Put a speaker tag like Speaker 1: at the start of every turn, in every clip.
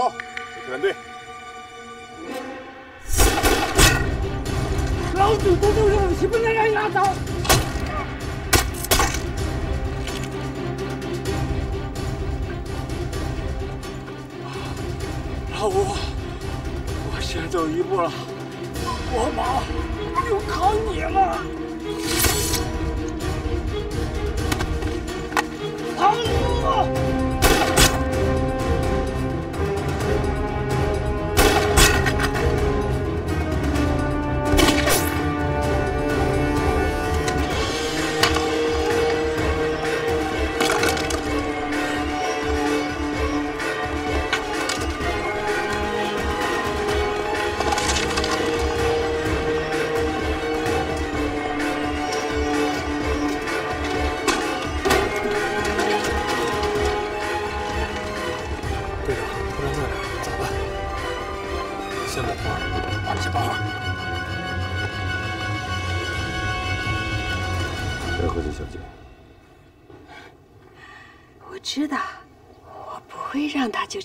Speaker 1: 走，特战队。
Speaker 2: 老子都都有气，不能让你拿走。老五，我先走一步了，我马就靠你了。老五。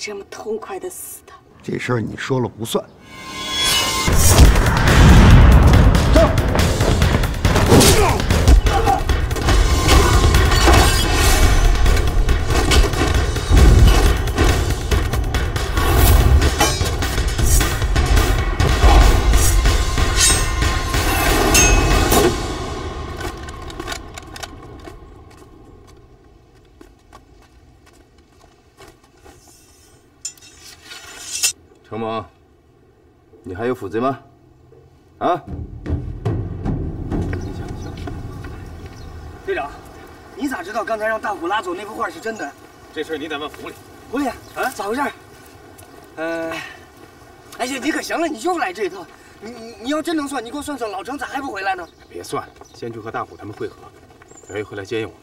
Speaker 3: 这么痛快的死的？
Speaker 4: 这事儿你说了不算。
Speaker 5: 有负责吗？啊！
Speaker 2: 队长，你咋知道刚才让大虎拉走那幅画是真的？
Speaker 1: 这事你得问狐狸。
Speaker 2: 狐狸，啊，咋回事？呃，哎呀，你可行了，你又来这一套。你你你要真能算，你给我算算，老程咋还不回来呢？
Speaker 1: 别算了，先去和大虎他们会合，等会来接应我。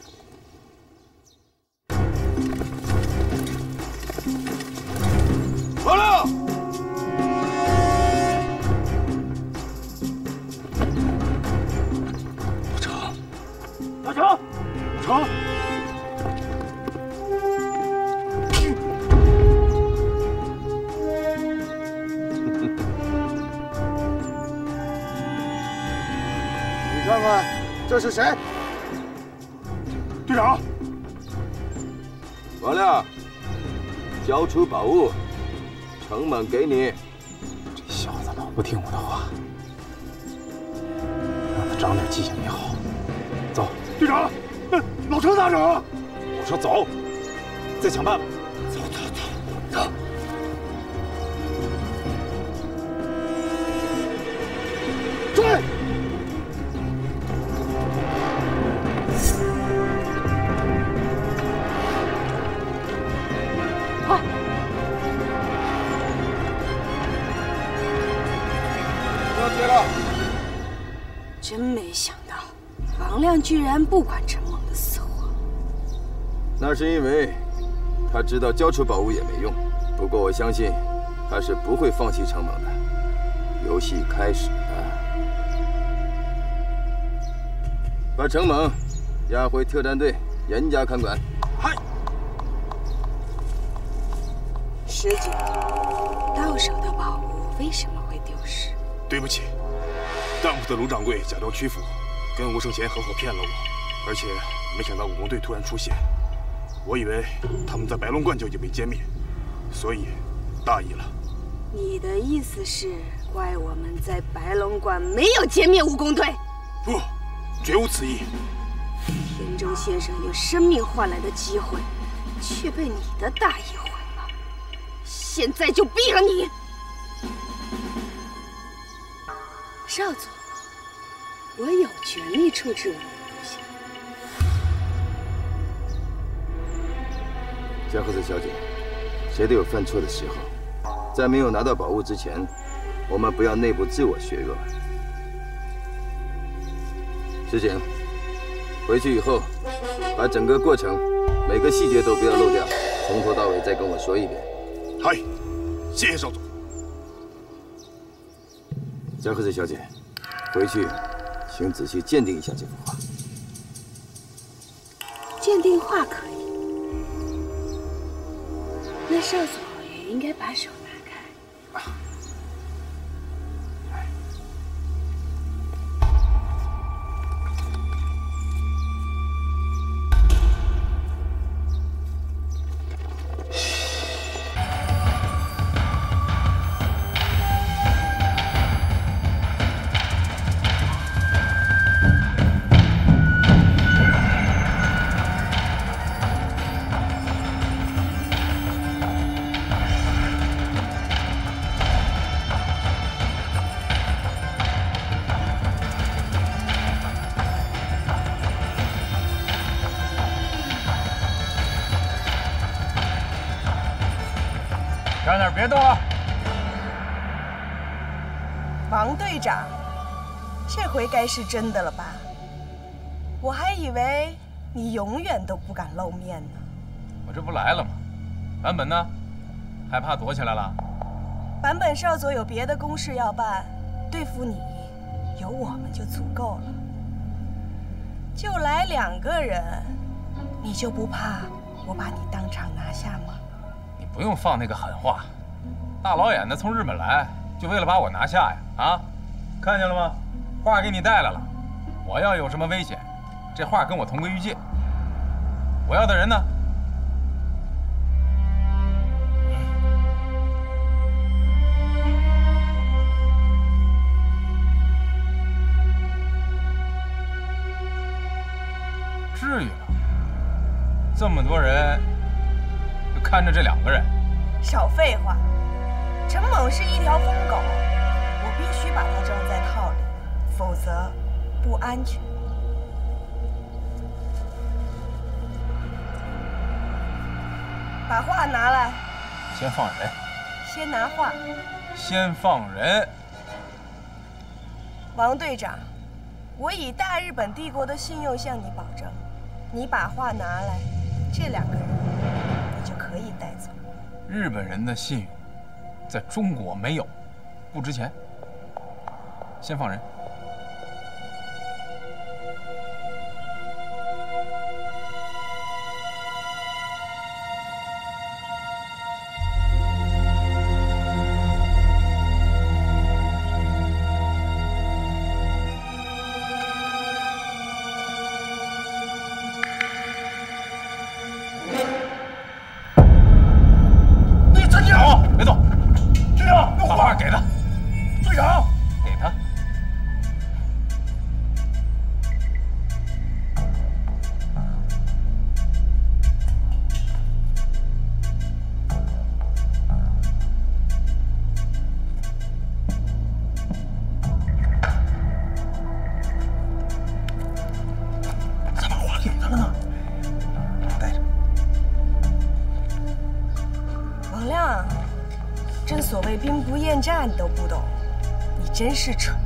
Speaker 4: 这是谁？
Speaker 1: 队长，
Speaker 5: 王亮，交出宝物，城门给你。
Speaker 1: 这小子老不听我的话，让他长点记性也好。走，队长，老程咋整？我说走，再想办法。
Speaker 5: 那是因为他知道交出宝物也没用。不过我相信他是不会放弃陈猛的。游戏开始了，把陈猛押回特战队，严加看管。
Speaker 2: 嗨，
Speaker 3: 师姐，到手的宝物为什么会丢失？
Speaker 1: 对不起，当铺的卢掌柜假装屈服。跟吴胜贤合伙骗了我，而且没想到武工队突然出现，我以为他们在白龙观就已经被歼灭，所以大意了。
Speaker 3: 你的意思是怪我们在白龙观没有歼灭武工队？
Speaker 1: 不，绝无此意。
Speaker 3: 田中先生用生命换来的机会，却被你的大意毁了。现在就毙了你，少佐。我有权利处置我
Speaker 5: 加贺子小姐，谁都有犯错的时候，在没有拿到宝物之前，我们不要内部自我削弱。石井，回去以后，把整个过程每个细节都不要漏掉，从头到尾再跟我说一遍。
Speaker 1: 嗨，谢谢少佐。
Speaker 5: 加贺子小姐，回去。请仔细鉴定一下这幅画。
Speaker 3: 鉴定画可以，那少佐
Speaker 6: 应该把手拿开。
Speaker 3: 回该是真的了吧？我还以为你永远都不敢露面呢。
Speaker 7: 我这不来了吗？版本呢？害怕躲起来了？
Speaker 3: 坂本少佐有别的公事要办，对付你，有我们就足够了。就来两个人，你就不怕我把你当场拿下吗？
Speaker 7: 你不用放那个狠话，大老远的从日本来，就为了把我拿下呀？啊，看见了吗？画给你带来了。我要有什么危险，这画跟我同归于尽。我要的人呢？至于吗？这么多人，就看着这两个人。
Speaker 3: 少废话，陈猛是一条疯狗，我必须把他装在套里，否则不安全。把画拿来，
Speaker 7: 先放人，
Speaker 3: 先拿画。
Speaker 7: 先放人。
Speaker 3: 王队长，我以大日本帝国的信用向你保证，你把画拿来，这两个人你就可以带走。
Speaker 7: 日本人的信用在中国没有，不值钱。先放人。
Speaker 3: 是蠢！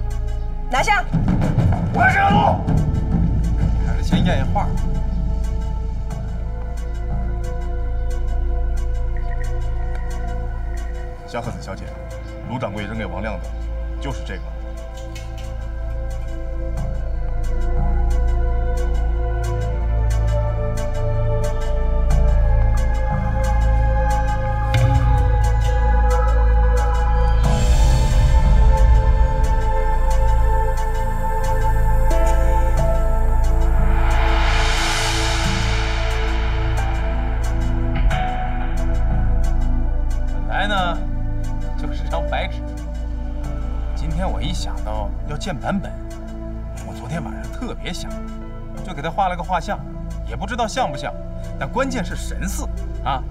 Speaker 7: 画像，也不知道像不像，但关键是神似啊！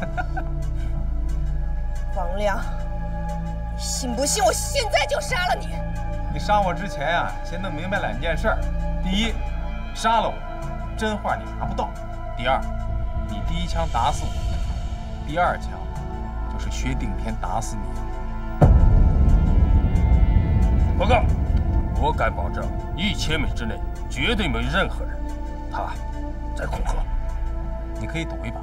Speaker 3: 王亮，你信不信我现在就杀了你？
Speaker 7: 你杀我之前啊、先弄明白两件事儿：第一，杀了我，真话你拿不到；第二，你第一枪打死我，第二枪就是薛定天打死你。
Speaker 8: 报告，我敢保证，一千米之内绝对没任何人。他在恐吓。
Speaker 7: 你可以赌一把。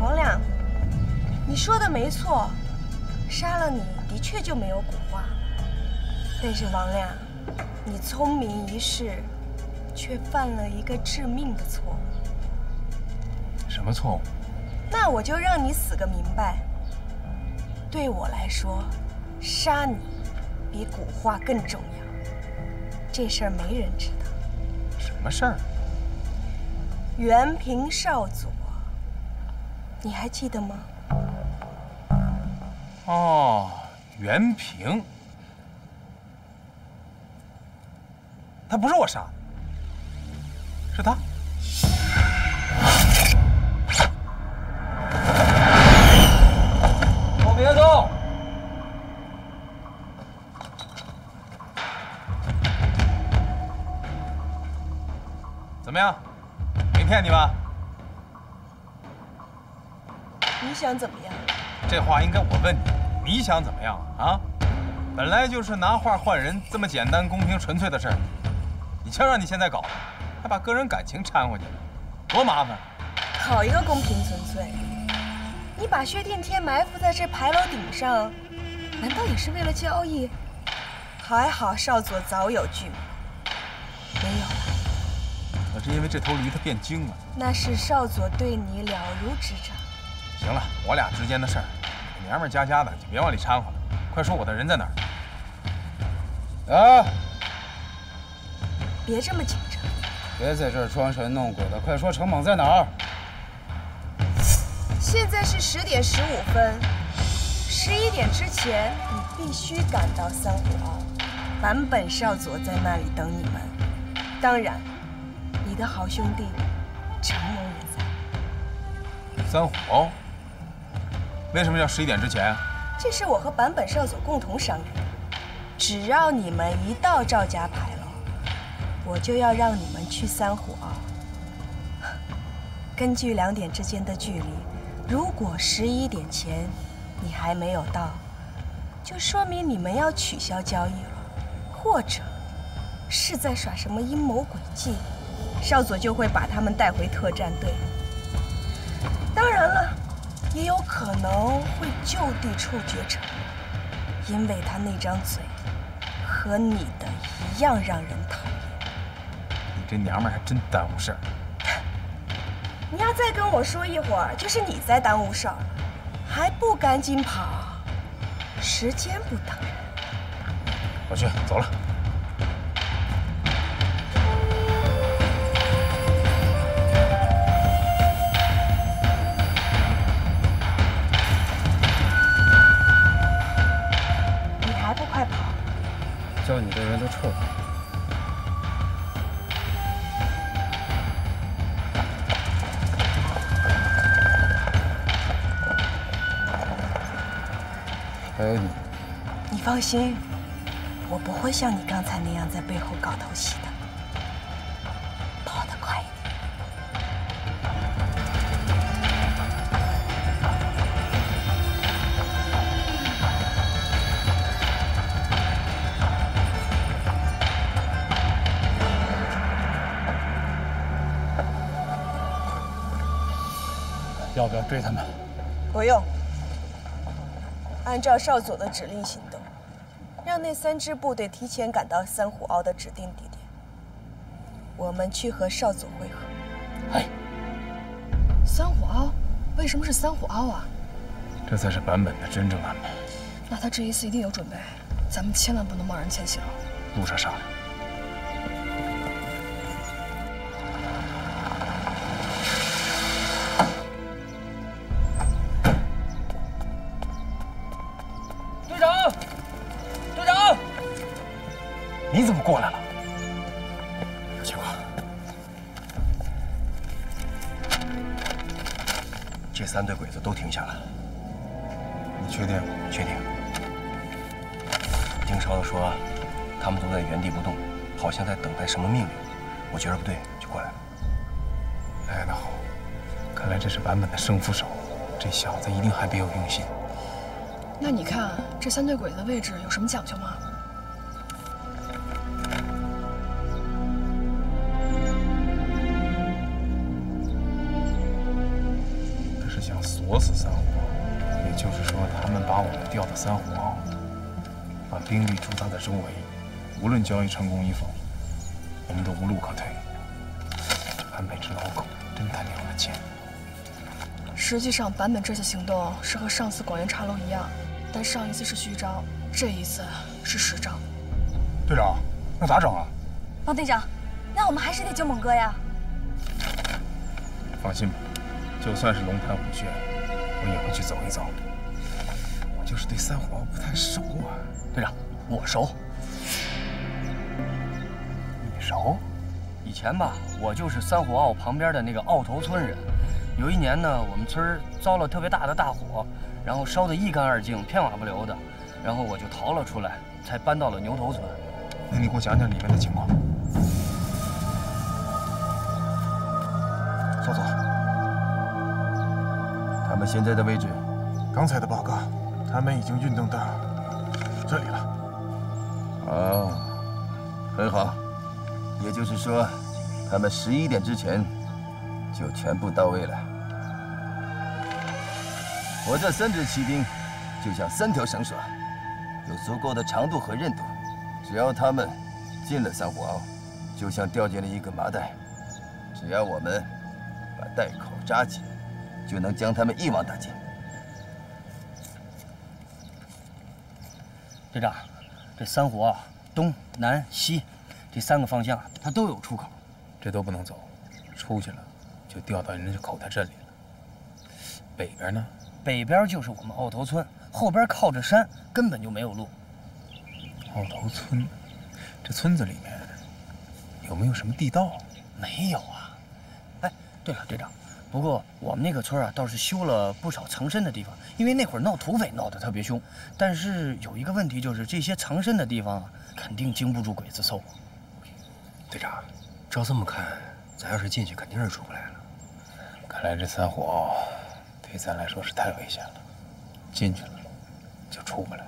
Speaker 3: 王亮，你说的没错，杀了你的确就没有古话。但是王亮，你聪明一世，却犯了一个致命的错误。
Speaker 7: 什么错误？
Speaker 3: 那我就让你死个明白。对我来说，杀你比古画更重要。这事儿没人知道。
Speaker 7: 什么事儿？
Speaker 3: 元平少佐，你还记得吗？
Speaker 7: 哦，原平，他不是我杀的，是他。么样？没骗你吧？
Speaker 3: 你想怎么样？
Speaker 7: 这话应该我问你，你想怎么样啊？本来就是拿画换人这么简单、公平、纯粹的事儿，你瞧让你现在搞，还把个人感情掺和进来，多麻烦！
Speaker 3: 好一个公平纯粹！你把薛定天埋伏在这牌楼顶上，难道也是为了交易？还好少佐早有预谋，没有了。
Speaker 7: 那是因为这头驴它变精了。
Speaker 3: 那是少佐对你了如指掌。
Speaker 7: 行了，我俩之间的事儿，娘们家家的就别往里掺和了。快说我的人在哪儿？
Speaker 9: 啊！
Speaker 3: 别这么紧张，
Speaker 9: 别在这儿装神弄鬼的，快说程猛在哪儿？
Speaker 3: 现在是十点十五分，十一点之前你必须赶到三虎坳，坂本少佐在那里等你们。当然，你的好兄弟程猛也在。
Speaker 7: 三虎凹？为什么要十一点之前？
Speaker 3: 这是我和坂本少佐共同商量的。只要你们一到赵家牌楼，我就要让你们去三虎凹。根据两点之间的距离，如果十一点前你还没有到，就说明你们要取消交易了，或者是在耍什么阴谋诡计，少佐就会把他们带回特战队。当然了。也有可能会就地处决程，因为他那张嘴和你的一样让人讨厌。
Speaker 7: 你这娘们还真耽误事儿。
Speaker 3: 你要再跟我说一会儿，就是你在耽误事儿，还不赶紧跑？时间不等人。
Speaker 7: 我去，走了。
Speaker 3: 放心，我不会像你刚才那样在背后搞偷袭的。跑得快一点。
Speaker 9: 要不要追他们？
Speaker 3: 不用，按照少佐的指令行动，让那三支部队提前赶到三虎坳的指定地点。我们去和少佐会合。
Speaker 9: 哎，
Speaker 10: 三虎凹，为什么是三虎凹啊？
Speaker 7: 这才是版本的真正安排。
Speaker 10: 那他这一次一定有准备，咱们千万不能贸然前行。
Speaker 7: 路上商量。是版本的生副手，这小子一定还别有用心。
Speaker 10: 那你看这三队鬼子的位置有什么讲究吗？
Speaker 7: 他是想锁死三虎，也就是说，他们把我们调到三虎凹，把兵力驻扎在周围，无论交易成功与否，我们都无路可退。
Speaker 10: 实际上，版本这次行动是和上次广元茶楼一样，但上一次是虚招，这一次是实招。
Speaker 1: 队长，那咋整啊？
Speaker 11: 王队长，那我们还是得救猛哥呀。
Speaker 9: 放心吧，就算是龙潭虎穴，我也会去走一走。我就是对三虎不太熟啊。
Speaker 2: 队长，我熟。
Speaker 9: 你熟？
Speaker 2: 以前吧，我就是三虎坳旁边的那个坳头村人。有一年呢，我们村遭了特别大的大火，然后烧得一干二净，片瓦不留的，然后我就逃了出来，才搬到了牛头村。
Speaker 9: 那你给我讲讲里面的情况。
Speaker 1: 少佐，
Speaker 5: 他们现在的位置？
Speaker 1: 刚才的报告，他们已经运动到这里了。
Speaker 5: 哦，很好。也就是说，他们十一点之前就全部到位了。我这三支骑兵就像三条绳索，有足够的长度和韧度。只要他们进了三虎坳，就像掉进了一个麻袋。只要我们把袋口扎紧，就能将他们一网打尽。
Speaker 2: 队长，这三虎坳东南西这三个方向，它都有出口，
Speaker 9: 这都不能走，出去了就掉到人家口袋镇里了。北边呢？
Speaker 2: 北边就是我们坳头村，后边靠着山，根本就没有路。
Speaker 9: 坳头村，这村子里面有没有什么地道？
Speaker 2: 没有啊。哎，对了，队长，不过我们那个村啊，倒是修了不少藏身的地方，因为那会儿闹土匪闹得特别凶。但是有一个问题，就是这些藏身的地方啊，肯定经不住鬼子搜。队长，照这么看，咱要是进去，肯定是出不来了。
Speaker 9: 看来这三虎坳对咱来说是太危险了，进去了就出不来。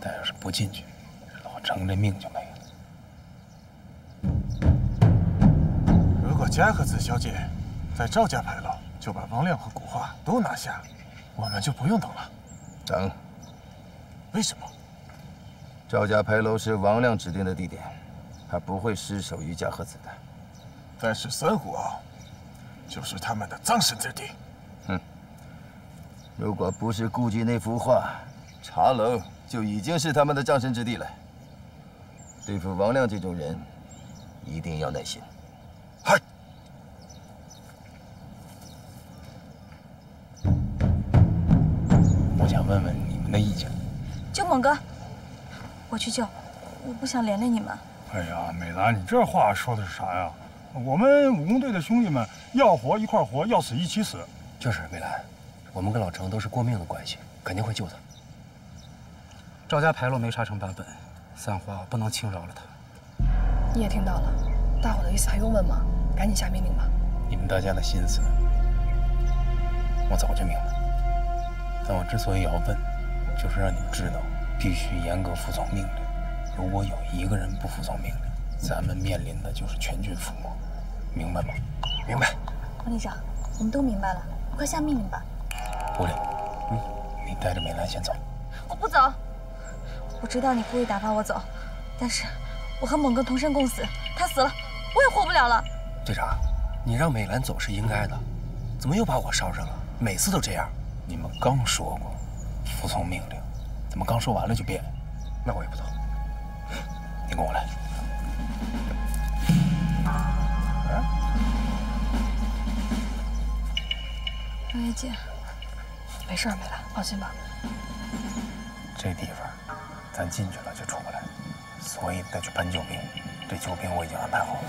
Speaker 9: 但要是不进去，老程这命就没
Speaker 1: 了。如果嘉禾子小姐在赵家牌楼就把王亮和古画都拿下，我们就不用等了。
Speaker 5: 等？
Speaker 1: 为什么？
Speaker 5: 赵家牌楼是王亮指定的地点，他不会失手于嘉禾子的。
Speaker 1: 但是三虎坳就是他们的葬身之地。
Speaker 5: 哼！如果不是顾忌那幅画，茶楼。就已经是他们的葬身之地了。对付王亮这种人，一定要耐心。
Speaker 1: 嗨！
Speaker 9: 我想问问你们的意见。
Speaker 11: 救猛哥，我去救，我不想连累你们。
Speaker 12: 哎呀，美兰，你这话说的是啥呀？我们武工队的兄弟们要活一块活，要死一起死。
Speaker 2: 就是美兰，我们跟老程都是过命的关系，肯定会救他。
Speaker 13: 赵家牌楼没杀成版本，三花不能轻饶了他。
Speaker 10: 你也听到了，大伙的意思还用问吗？赶紧下命令吧！
Speaker 9: 你们大家的心思，我早就明白。但我之所以要问，就是让你们知道，必须严格服从命令。如果有一个人不服从命令，咱们面临的就是全军覆没，明白吗？
Speaker 2: 明白。
Speaker 11: 王队长，我们都明白了，快下命令吧。
Speaker 9: 狐狸，嗯，你带着美兰先走。
Speaker 11: 我不走。我知道你故意打发我走，但是我和猛哥同生共死，他死了，我也活不了了。
Speaker 2: 队长，你让美兰走是应该的，怎么又把我捎上了？每次都这样。
Speaker 9: 你们刚说过服从命令，怎么刚说完了就变？
Speaker 2: 那我也不走。
Speaker 9: 你跟我来。
Speaker 11: 刘月姐，
Speaker 10: 没事，美兰，放心吧。
Speaker 9: 这地方。咱进去了就出不来，所以得去搬救兵。这救兵我已经安排好了，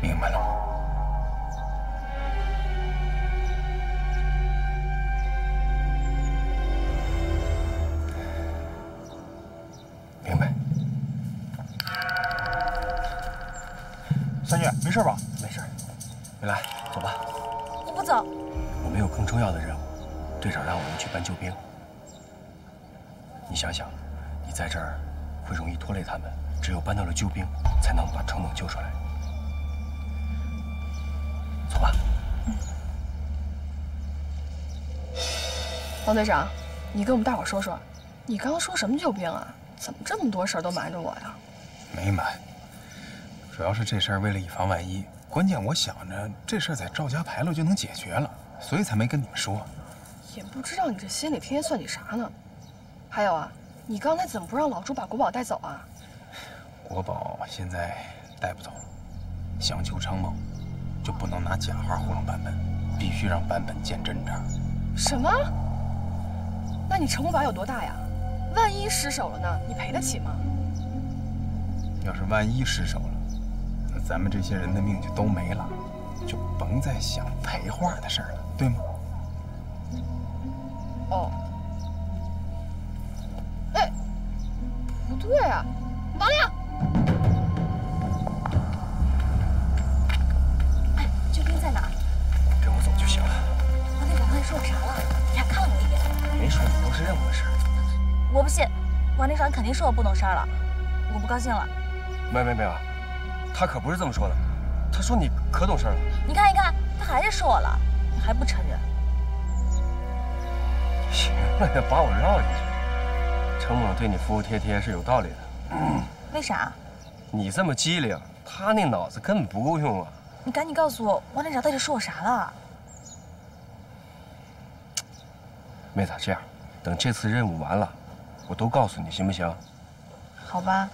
Speaker 9: 明白了吗？
Speaker 2: 想想，你在这儿会容易拖累他们，只有搬到了救兵，才能把程猛救出来。走吧。
Speaker 10: 王队长，你跟我们大伙说说，你刚刚说什么救兵啊？怎么这么多事儿都瞒着我呀？
Speaker 7: 没瞒，主要是这事儿为了以防万一，关键我想着这事儿在赵家牌楼就能解决了，所以才没跟你们说。
Speaker 10: 也不知道你这心里天天算计啥呢？还有啊，你刚才怎么不让老朱把国宝带走啊？
Speaker 7: 国宝现在带不走了，想救长猛，就不能拿假话糊弄版本，必须让版本见真章。
Speaker 10: 什么？那你成功法有多大呀？万一失手了呢？你赔得起吗？
Speaker 7: 要是万一失手了，那咱们这些人的命就都没了，就甭再想赔画的事儿了，对吗？
Speaker 10: 哦。不对啊，王亮！
Speaker 11: 哎，救兵在哪儿？
Speaker 2: 跟我走就行了。
Speaker 11: 王队长刚才说我啥了？你还看了我一眼。
Speaker 2: 没说你都是任务的事儿。
Speaker 11: 我不信，王队长肯定说我不懂事儿了，我不高兴了。
Speaker 14: 没没没有，他可不是这么说的。他说你可懂事了。
Speaker 11: 你看一看，他还是说我了，你还不承认？
Speaker 14: 行了，要把我绕进去。程猛对你服服帖帖是有道理的。
Speaker 11: 嗯、为啥？
Speaker 14: 你这么机灵，他那脑子根本不够用啊！
Speaker 11: 你赶紧告诉我，王连长到底说我啥了？
Speaker 14: 妹子，这样，等这次任务完了，我都告诉你，行不行？
Speaker 11: 好吧，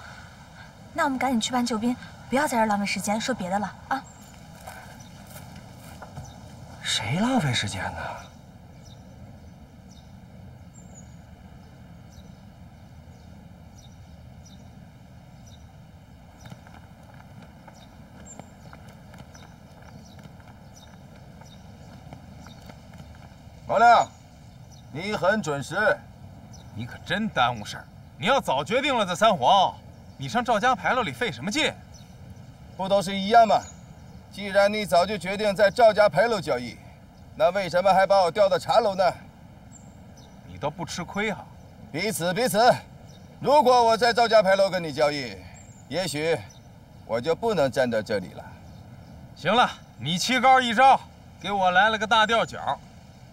Speaker 11: 那我们赶紧去搬救兵，不要在这浪费时间说别的了啊！
Speaker 14: 谁浪费时间呢？
Speaker 5: 王亮，你很准时。
Speaker 7: 你可真耽误事儿！你要早决定了这三皇，你上赵家牌楼里费什么劲？
Speaker 5: 不都是一样吗？既然你早就决定在赵家牌楼交易，那为什么还把我调到茶楼呢？
Speaker 7: 你倒不吃亏啊！
Speaker 5: 彼此彼此。如果我在赵家牌楼跟你交易，也许我就不能站在这里了。
Speaker 7: 行了，你棋高一招，给我来了个大吊脚。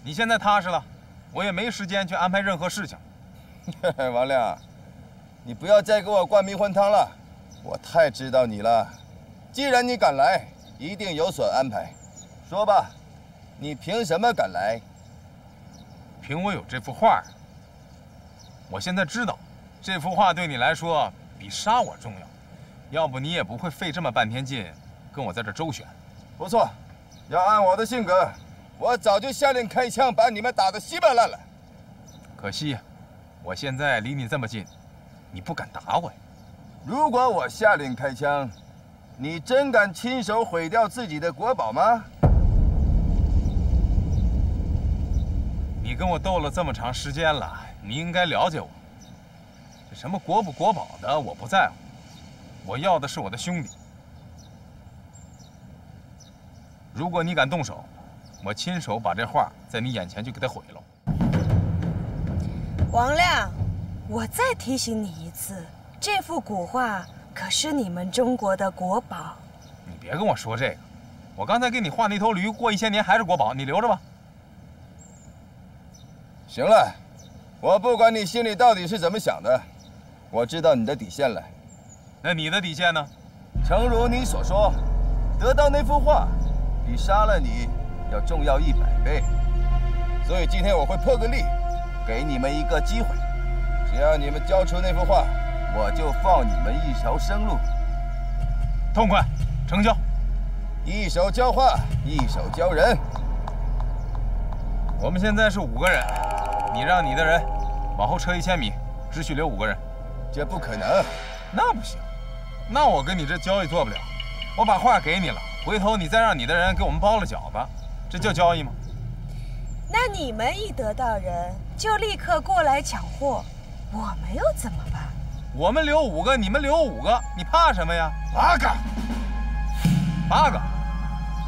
Speaker 7: 你现在踏实了，我也没时间去安排任何事情。
Speaker 5: 王亮，你不要再给我灌迷魂汤了，我太知道你了。既然你敢来，一定有所安排。说吧，你凭什么敢来？
Speaker 7: 凭我有这幅画。我现在知道，这幅画对你来说比杀我重要，要不你也不会费这么半天劲跟我在这周旋。
Speaker 5: 不错，要按我的性格。我早就下令开枪，把你们打得稀巴烂了。
Speaker 7: 可惜，我现在离你这么近，你不敢打我呀。
Speaker 5: 如果我下令开枪，你真敢亲手毁掉自己的国宝吗？
Speaker 7: 你跟我斗了这么长时间了，你应该了解我。这什么国不国宝的，我不在乎。我要的是我的兄弟。如果你敢动手，我亲手把这画在你眼前就给他毁了。
Speaker 3: 王亮，我再提醒你一次，这幅古画可是你们中国的国宝。
Speaker 7: 你别跟我说这个，我刚才给你画那头驴，过一千年还是国宝，你留着吧。
Speaker 5: 行了，我不管你心里到底是怎么想的，我知道你的底线了。
Speaker 7: 那你的底线呢？
Speaker 5: 诚如你所说，得到那幅画，比杀了你。要重要一百倍，所以今天我会破个例，给你们一个机会，只要你们交出那幅画，我就放你们一条生路。
Speaker 7: 痛快，成交。
Speaker 5: 一手交画，一手交人。
Speaker 7: 我们现在是五个人，你让你的人往后撤一千米，只许留五个人。
Speaker 5: 这不可能，
Speaker 7: 那不行，那我跟你这交易做不了。我把画给你了，回头你再让你的人给我们包了饺子。这叫交易吗？
Speaker 3: 那你们一得到人就立刻过来抢货，我们又怎么办？
Speaker 7: 我们留五个，你们留五个，你怕什么呀？
Speaker 1: 八个，
Speaker 7: 八个，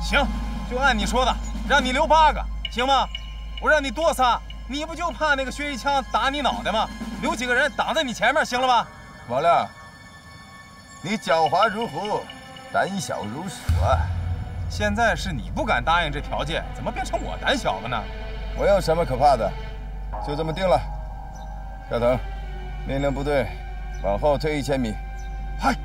Speaker 7: 行，就按你说的，让你留八个，行吗？我让你多仨，你不就怕那个薛一枪打你脑袋吗？留几个人挡在你前面，行了吧？
Speaker 5: 王亮，你狡猾如狐，胆小如鼠啊！
Speaker 7: 现在是你不敢答应这条件，怎么变成我胆小了呢？
Speaker 5: 我有什么可怕的？就这么定了。小腾，命令部队往后退一千米。
Speaker 12: 嗨。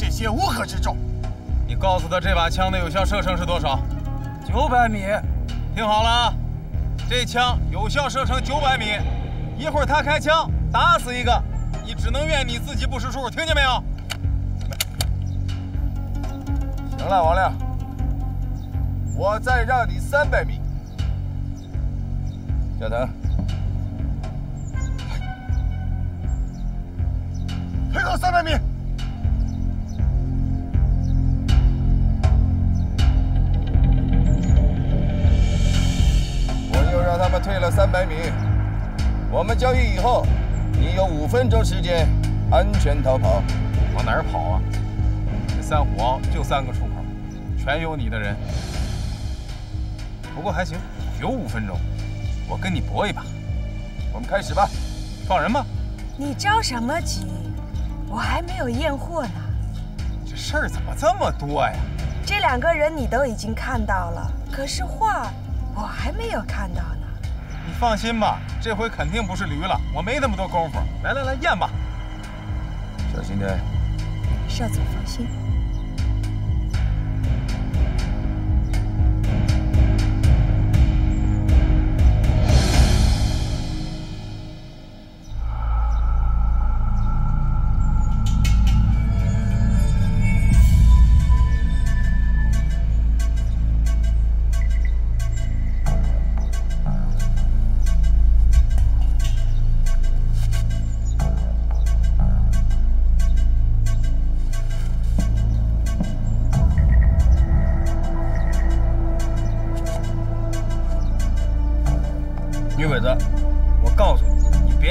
Speaker 12: 这些乌合之众。
Speaker 7: 你告诉他这把枪的有效射程是多少？
Speaker 2: 九百米。
Speaker 7: 听好了啊，这枪有效射程九百米，一会儿他开枪打死一个，你只能怨你自己不识数，听见没有？
Speaker 5: 行了，王亮，我再让你三百米。小腾，钟时间安全逃跑。
Speaker 7: 往哪儿跑啊？这三虎凹就三个出口，全有你的人。不过还行，有五分钟。我跟你搏一把，
Speaker 5: 我们开始吧。
Speaker 7: 放人吧。
Speaker 3: 你着什么急？我还没有验货呢。
Speaker 7: 这事儿怎么这么多呀？
Speaker 3: 这两个人你都已经看到了，可是画我还没有看到呢。
Speaker 7: 你放心吧，这回肯定不是驴了，我没那么多功夫。来来来，验吧。
Speaker 5: 小心点。
Speaker 3: 少佐放心。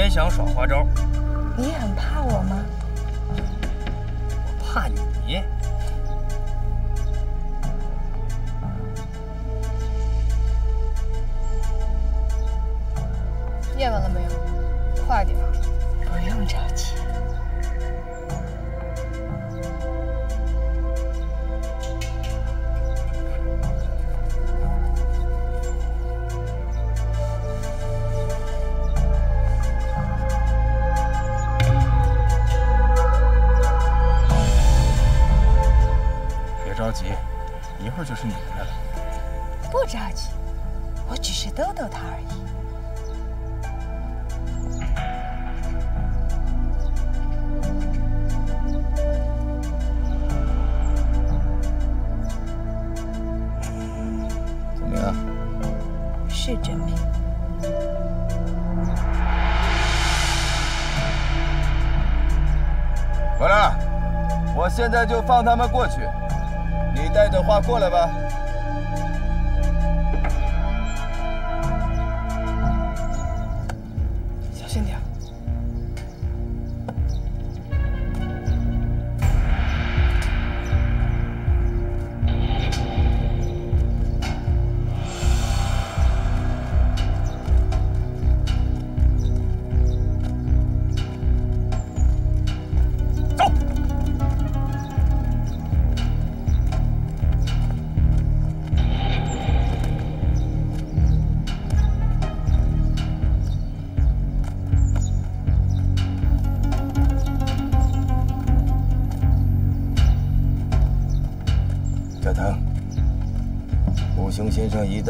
Speaker 2: 别想耍花招。
Speaker 3: 你很怕我吗？
Speaker 2: 我怕你。
Speaker 10: 验完了没有？快点！
Speaker 3: 不用着急。
Speaker 7: 会儿就是你们的了。
Speaker 3: 不着急，我只是逗逗他而已。
Speaker 5: 怎么样？
Speaker 3: 是真品。
Speaker 5: 好了，我现在就放他们过去。带着花过来吧。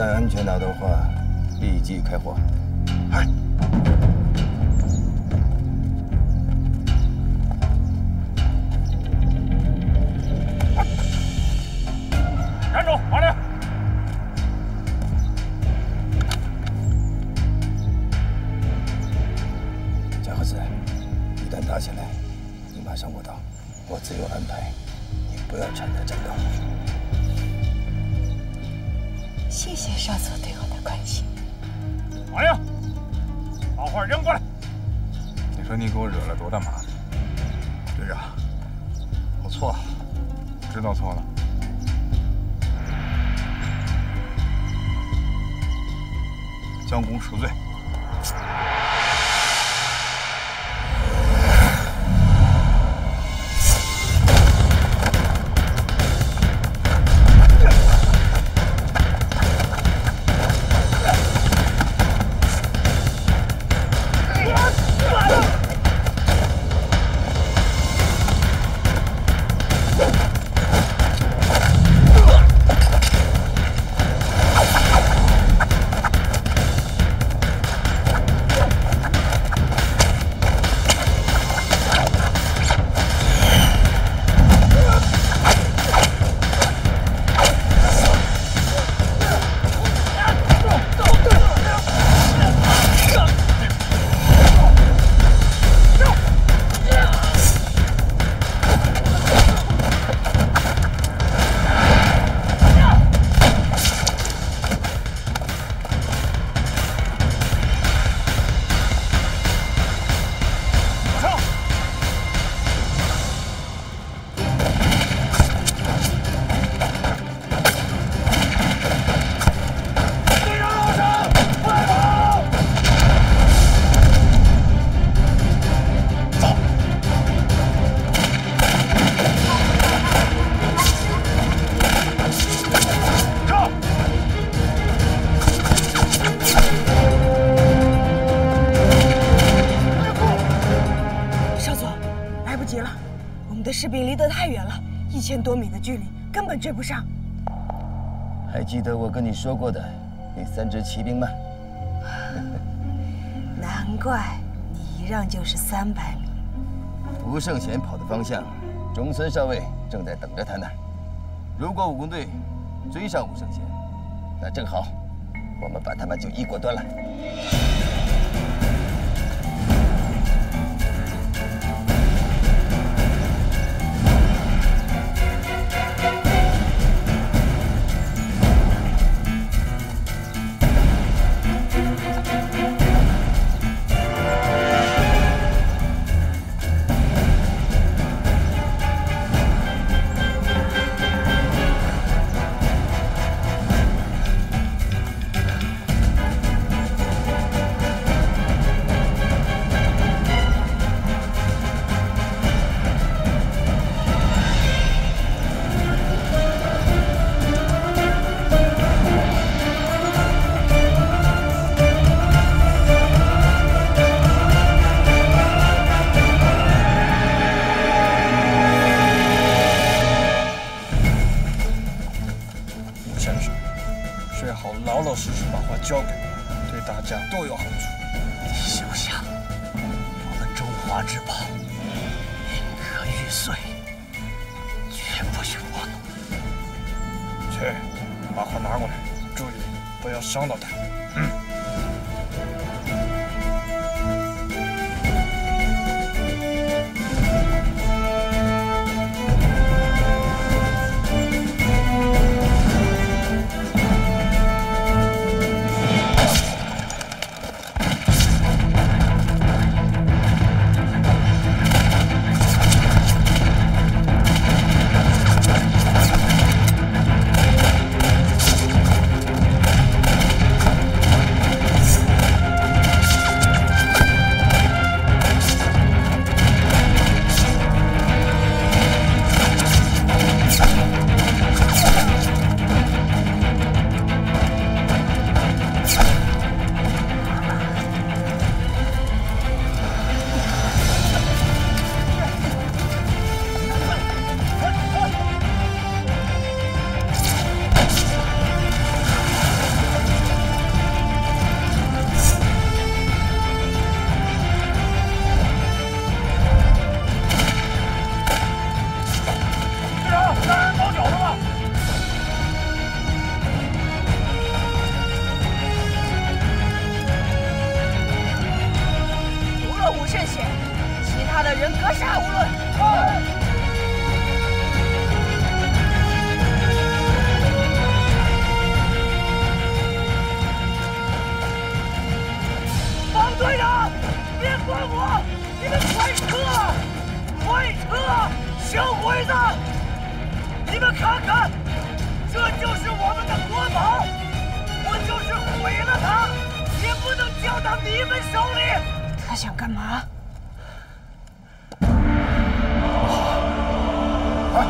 Speaker 5: 先生一旦安全拿到可你
Speaker 7: 给我惹了多大麻烦？
Speaker 1: 队长，我错了，
Speaker 7: 知道错了。
Speaker 1: 将功赎罪。
Speaker 3: 追不上。
Speaker 5: 还记得我跟你说过的那三支骑兵吗？
Speaker 3: 难怪你一让就是三百米。
Speaker 5: 吴胜贤跑的方向，中村少尉正在等着他呢。如果武工队追上吴胜贤，那正好，我们把他们就一锅端了。
Speaker 15: 们
Speaker 16: 看看，这就是我们的国宝，我就是毁了它，也不能交到你们手里。
Speaker 3: 他想干嘛？
Speaker 10: 花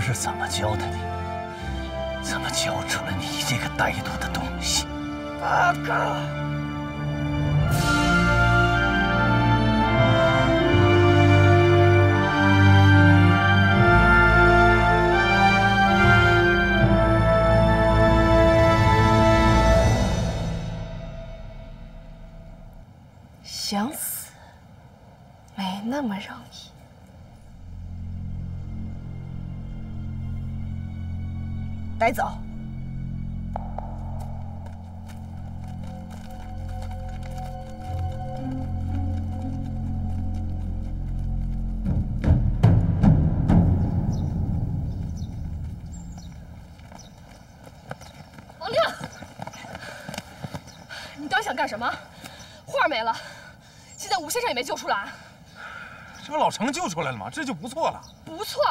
Speaker 17: 师是怎么教的你，怎么教出了你这个歹毒的东西。
Speaker 16: 八嘎！
Speaker 7: 这就不错了。
Speaker 10: 不错，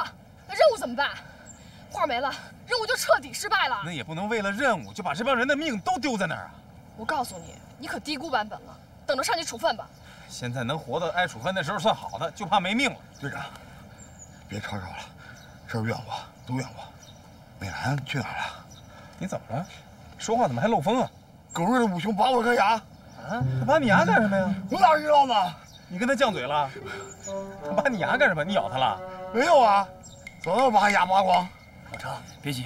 Speaker 10: 那任务怎么办？画没了，任务就彻底失败了。
Speaker 7: 那也不能为了任务就把这帮人的命都丢在那儿啊！
Speaker 10: 我告诉你，你可低估版本了，等着上去处分吧。
Speaker 7: 现在能活到挨处分的时候算好的，就怕没命了。
Speaker 4: 队长，别吵吵了，这儿怨我，都怨我。美兰去哪儿了？
Speaker 7: 你怎么了？说话怎么还漏风啊？
Speaker 4: 狗日的武雄拔我颗牙！
Speaker 7: 啊，他拔你牙干什么呀？
Speaker 4: 我哪知道呢？
Speaker 7: 你跟他犟嘴了？他拔你牙干什么？你咬他了？
Speaker 4: 没有啊，早要把牙拔光。
Speaker 2: 老程，别急，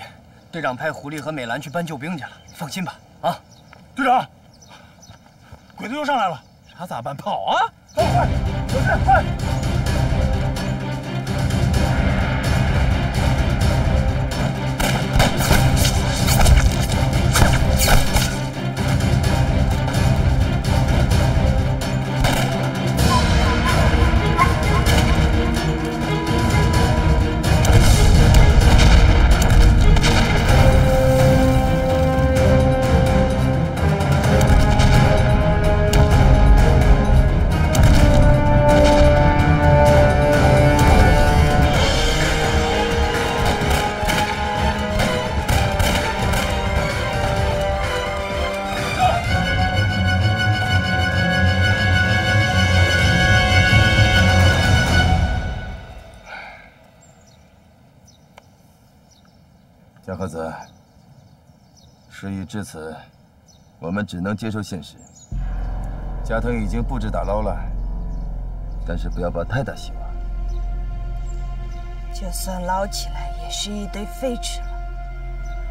Speaker 2: 队长派狐狸和美兰去搬救兵去了，放心吧。啊，
Speaker 1: 队长，鬼子又上来了，
Speaker 7: 啥咋办？跑啊！
Speaker 1: 快快，有事快！
Speaker 5: 只能接受现实。加藤已经布置打捞了，但是不要抱太大希望。
Speaker 3: 就算捞起来，也是一堆废纸了。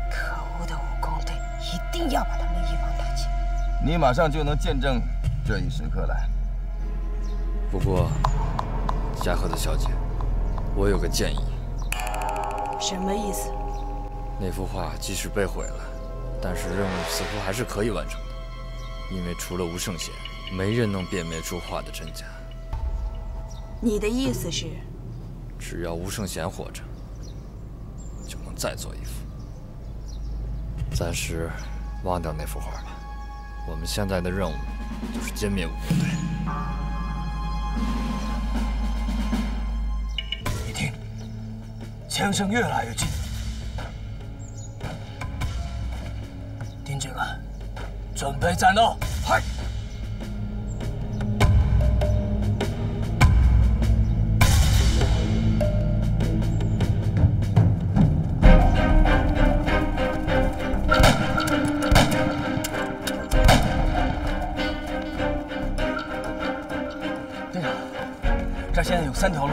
Speaker 3: 可恶的武工队，一定要把他们一网打尽。
Speaker 5: 你马上就能见证这一时刻了。
Speaker 18: 不过，加贺的小姐，我有个建议。
Speaker 3: 什么意思？
Speaker 18: 那幅画即使被毁了，但是任务似乎还是可以完成的，因为除了吴圣贤，没人能辨别出画的真假。
Speaker 3: 你的意思是？
Speaker 18: 只要吴圣贤活着，就能再做一幅。暂时忘掉那幅画吧。我们现在的任务就是歼灭武工队。
Speaker 17: 你听，枪声越来越近。丁警官，准备战斗。嘿队长
Speaker 2: 这现在有三条路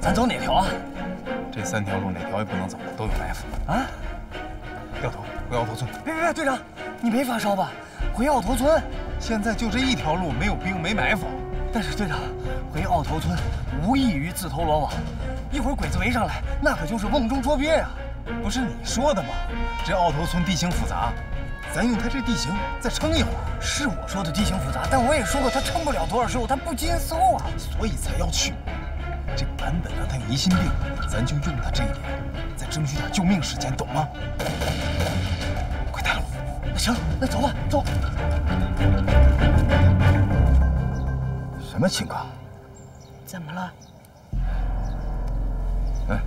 Speaker 2: 咱走哪条啊？
Speaker 7: 这三条路哪条也不能走都有埋伏
Speaker 2: 啊？
Speaker 7: 掉头回要头村。
Speaker 2: 别别别队长你没发烧吧。回奥头村，
Speaker 7: 现在就这一条路，没有兵，没埋伏。
Speaker 2: 但是队长，回奥头村无异于自投罗网，一会儿鬼子围上来，那可就是瓮中捉鳖呀！
Speaker 7: 不是你说的吗？这奥头村地形复杂，咱用它这地形再撑一会儿。
Speaker 2: 是我说的地形复杂，但我也说过它撑不了多少时候，它不经搜啊，
Speaker 7: 所以才要去。这版本让他疑心病，咱就用他这一点，再争取点救命时间，懂吗？
Speaker 2: 行，那走吧，走。
Speaker 5: 什么情况？
Speaker 3: 怎么了？
Speaker 5: 哎，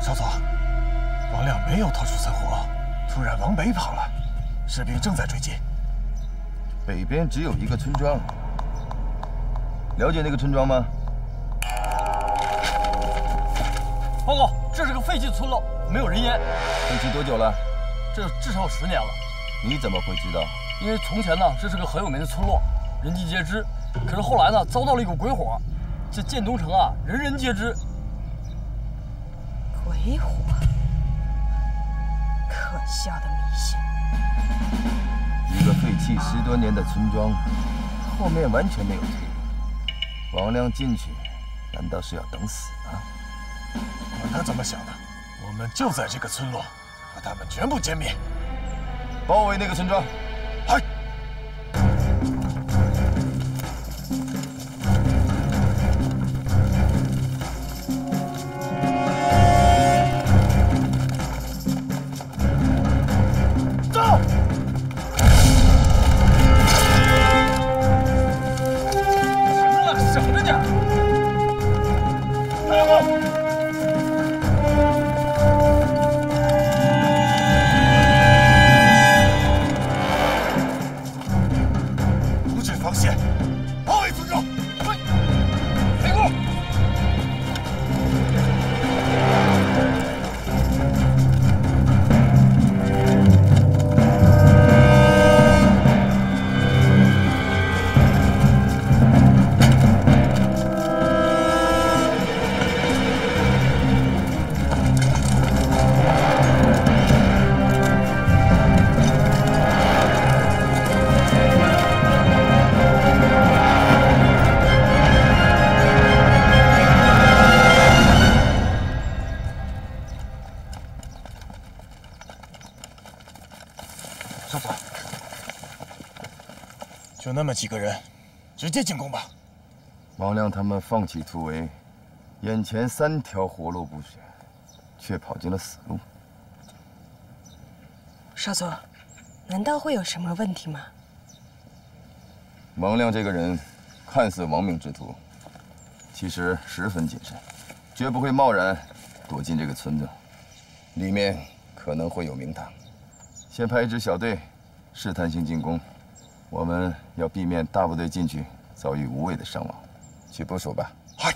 Speaker 12: 少佐，王亮没有逃出三湖，突然往北跑了，士兵正在追击。
Speaker 5: 北边只有一个村庄，了解那个村庄吗？
Speaker 2: 报告，这是个废弃村落，没有人烟。
Speaker 5: 废弃多久了？
Speaker 2: 这至少十年了。
Speaker 5: 你怎么会知道？
Speaker 2: 因为从前呢，这是个很有名的村落，人尽皆知。可是后来呢，遭到了一股鬼火，这建东城啊，人人皆知。
Speaker 3: 鬼火，可笑的迷信。
Speaker 5: 一个废弃十多年的村庄，后面完全没有退路。王亮进去，难道是要等死吗？
Speaker 12: 管他怎么想的，我们就在这个村落，把他们全部歼灭，
Speaker 5: 包围那个村庄。
Speaker 12: 嗨！那么几个人，直接进攻吧。
Speaker 5: 王亮他们放弃突围，眼前三条活路不选，却跑进了死路。
Speaker 3: 少佐，难道会有什么问题吗？
Speaker 5: 王亮这个人，看似亡命之徒，其实十分谨慎，绝不会贸然躲进这个村子，里面可能会有名堂。先派一支小队试探性进攻，我们要避免大部队进去遭遇无谓的伤亡。去部署吧。
Speaker 12: 嗨。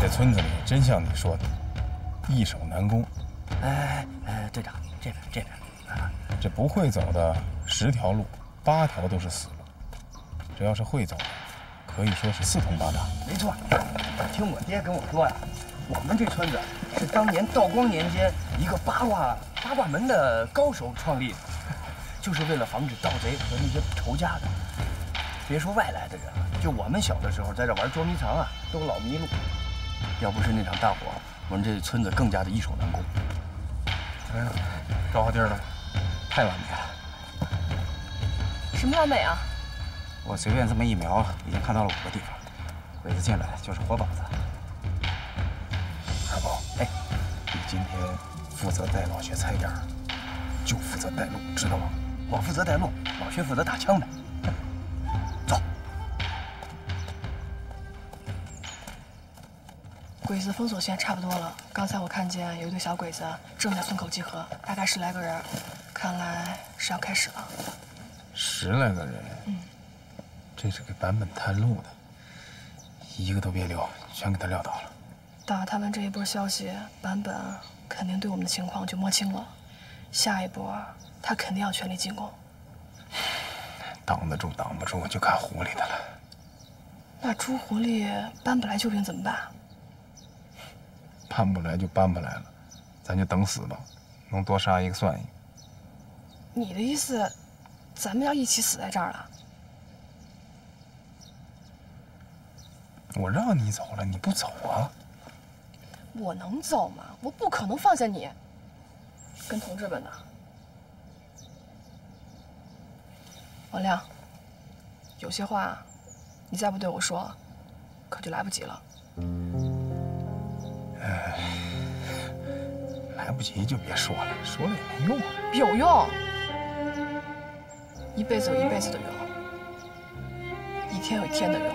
Speaker 7: 这村子里真像你说的，易守难攻。
Speaker 2: 哎哎，队长，这边这边。
Speaker 7: 这不会走的十条路，八条都是死路。这要是会走的，可以说是四通八达。
Speaker 2: 没错，听我爹跟我说呀，我们这村子是当年道光年间一个八卦八卦门的高手创立的，就是为了防止盗贼和那些仇家的。别说外来的人了，就我们小的时候在这玩捉迷藏啊，都老迷路。要不是那场大火，我们这村子更加的易守难攻。
Speaker 7: 哎呀，找好地儿了，太完美了。
Speaker 10: 什么完美啊？
Speaker 9: 我随便这么一瞄，已经看到了五个地方，鬼子进来就是活靶子。
Speaker 7: 二宝，
Speaker 2: 哎，
Speaker 7: 你今天负责带老薛踩点儿，就负责带路，知道吗？
Speaker 2: 我负责带路，老薛负责打枪呗。
Speaker 10: 鬼子封锁线差不多了。刚才我看见有一队小鬼子正在村口集合，大概十来个人，看来是要开始了。
Speaker 9: 十来个人，
Speaker 10: 嗯，
Speaker 9: 这是给版本探路的，一个都别留，全给他撂倒了。
Speaker 10: 打他们这一波消息，版本肯定对我们的情况就摸清了，下一波他肯定要全力进攻。
Speaker 9: 挡得住挡不住，就看狐狸的了。
Speaker 10: 那朱狐狸搬不来救兵怎么办？
Speaker 9: 搬不来就搬不来了，咱就等死吧，能多杀一个算一个。
Speaker 10: 你的意思，咱们要一起死在这儿了？
Speaker 9: 我让你走了，你不走啊？
Speaker 10: 我能走吗？我不可能放下你。跟同志们呢。王亮，有些话，你再不对我说，可就来不及了。
Speaker 9: 哎，来不及就别说了，说了也没用啊。
Speaker 10: 有用，一辈子有一辈子的用，一天有一天的用，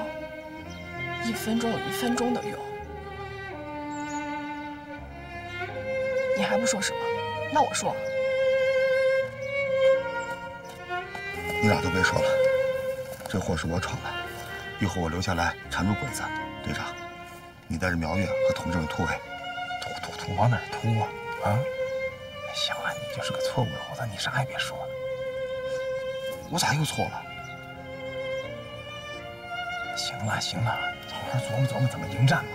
Speaker 10: 一分钟有一分钟的用。你还不说什么？那我说。
Speaker 4: 你俩都别说了，这祸是我闯的，一会儿我留下来缠住鬼子。队长，你带着苗月和同志们突围。
Speaker 9: 突突突，往哪儿突啊？啊？行了，你就是个错误篓子，你啥也别说了。
Speaker 4: 我咋又错了？
Speaker 9: 行了行了，好好琢磨琢磨怎么迎战吧。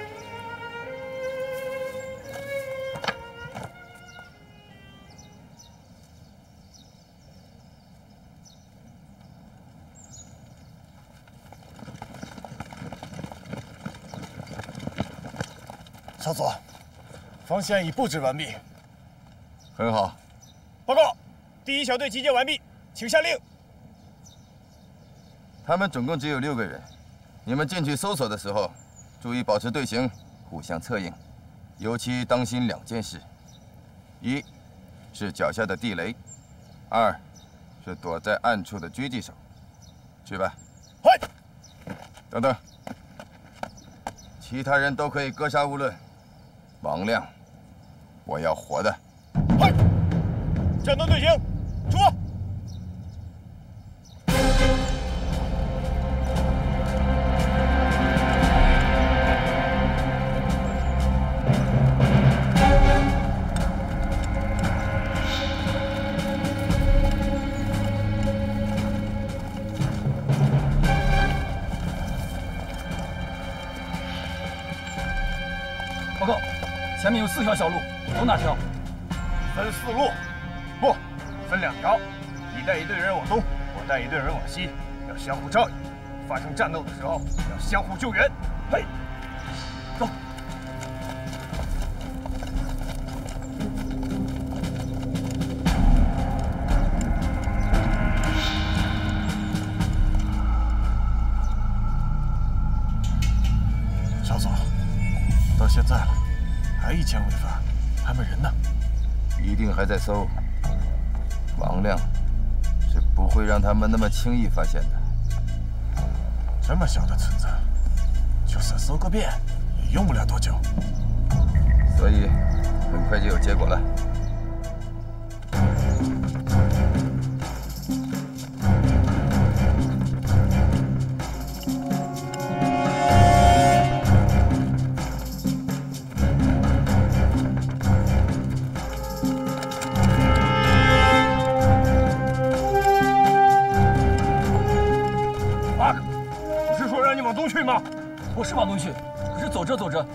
Speaker 1: 防线已布置完毕。
Speaker 4: 很好。
Speaker 1: 报告，第一小队集结完毕，请下令。
Speaker 5: 他们总共只有六个人，你们进去搜索的时候，注意保持队形，互相策应，尤其当心两件事：一是脚下的地雷，二是躲在暗处的狙击手。去吧。
Speaker 1: 嗨。
Speaker 5: 等等，其他人都可以格杀勿论。王亮，我要活的。
Speaker 1: 嗨，战斗队形，出发。
Speaker 12: 报告，前面有四条小路，
Speaker 1: 你带一队人往东，我带一队人往西，要相互照应。发生战斗的时候，要相互救援。嘿，走。少佐，到现在了，还一枪未发，他们人呢？
Speaker 5: 一定还在搜。们那么轻易发现的。
Speaker 1: 这么小的村子，就算搜个遍，也用不了多久。
Speaker 5: 所以，很快就有结果了。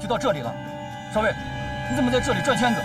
Speaker 12: 就到这里了。少尉，你怎么在这里转圈子？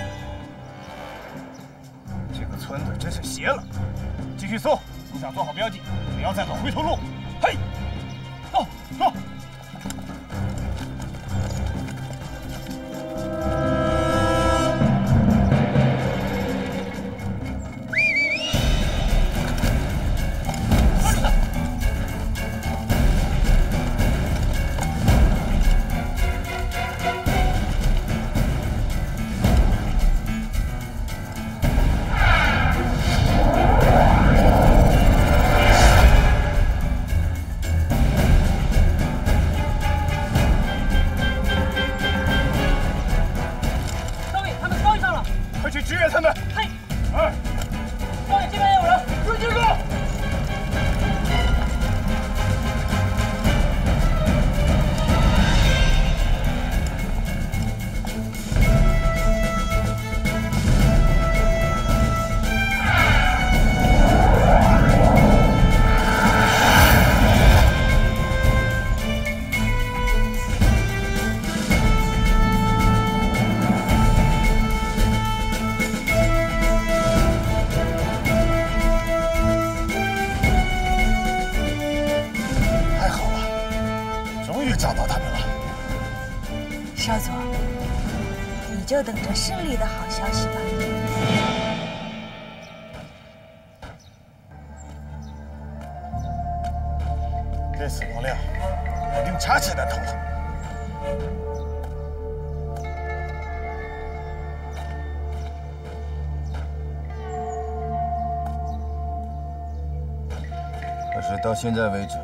Speaker 5: 现在为止，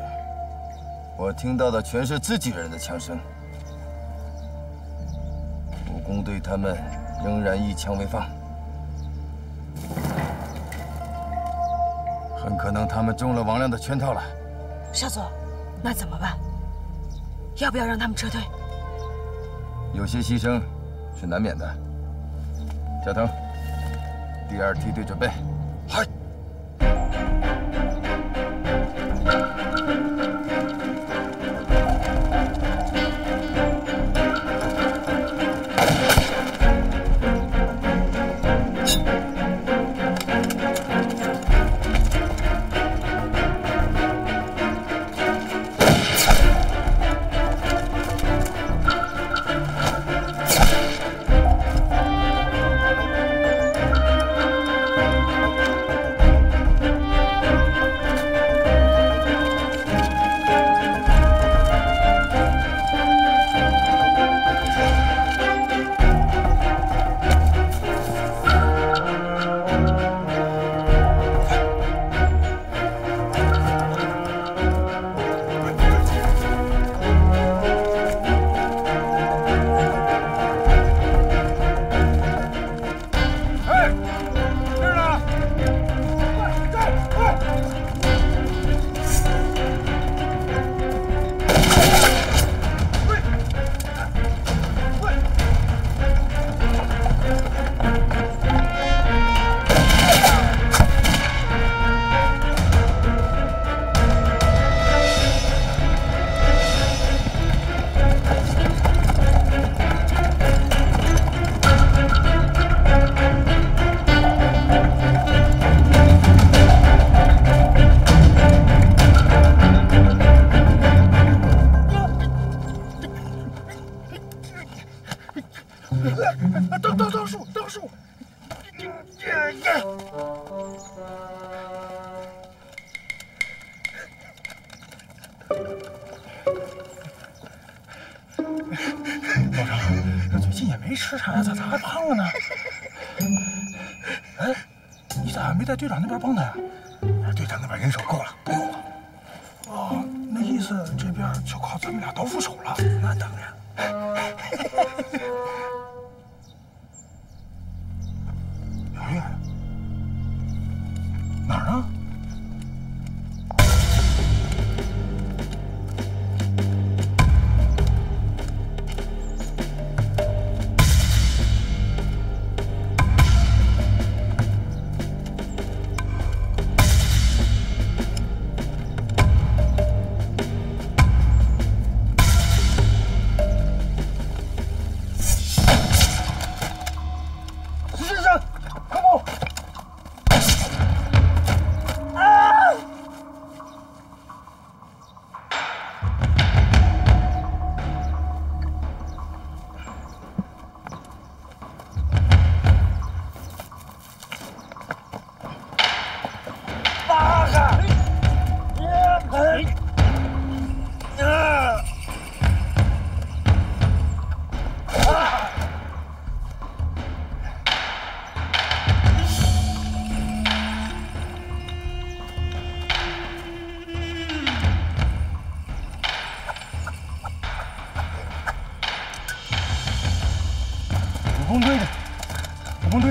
Speaker 5: 我听到的全是自己人的枪声。武工队他们仍然一枪未放，很可能他们中了王亮的圈套了。
Speaker 3: 少佐，那怎么办？要不要让他们撤退？
Speaker 5: 有些牺牲是难免的。小腾，第二梯队准备。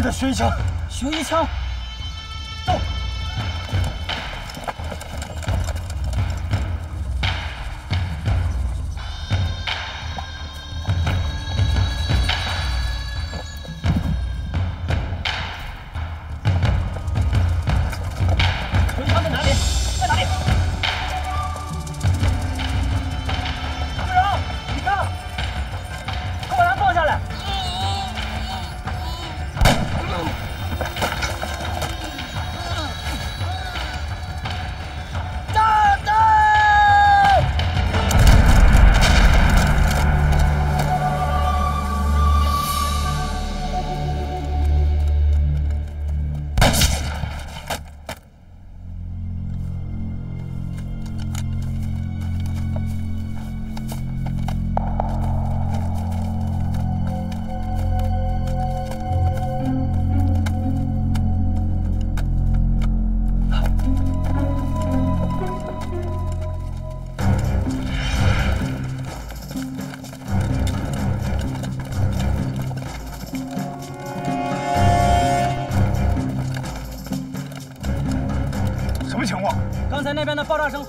Speaker 1: 的学一枪，学一枪，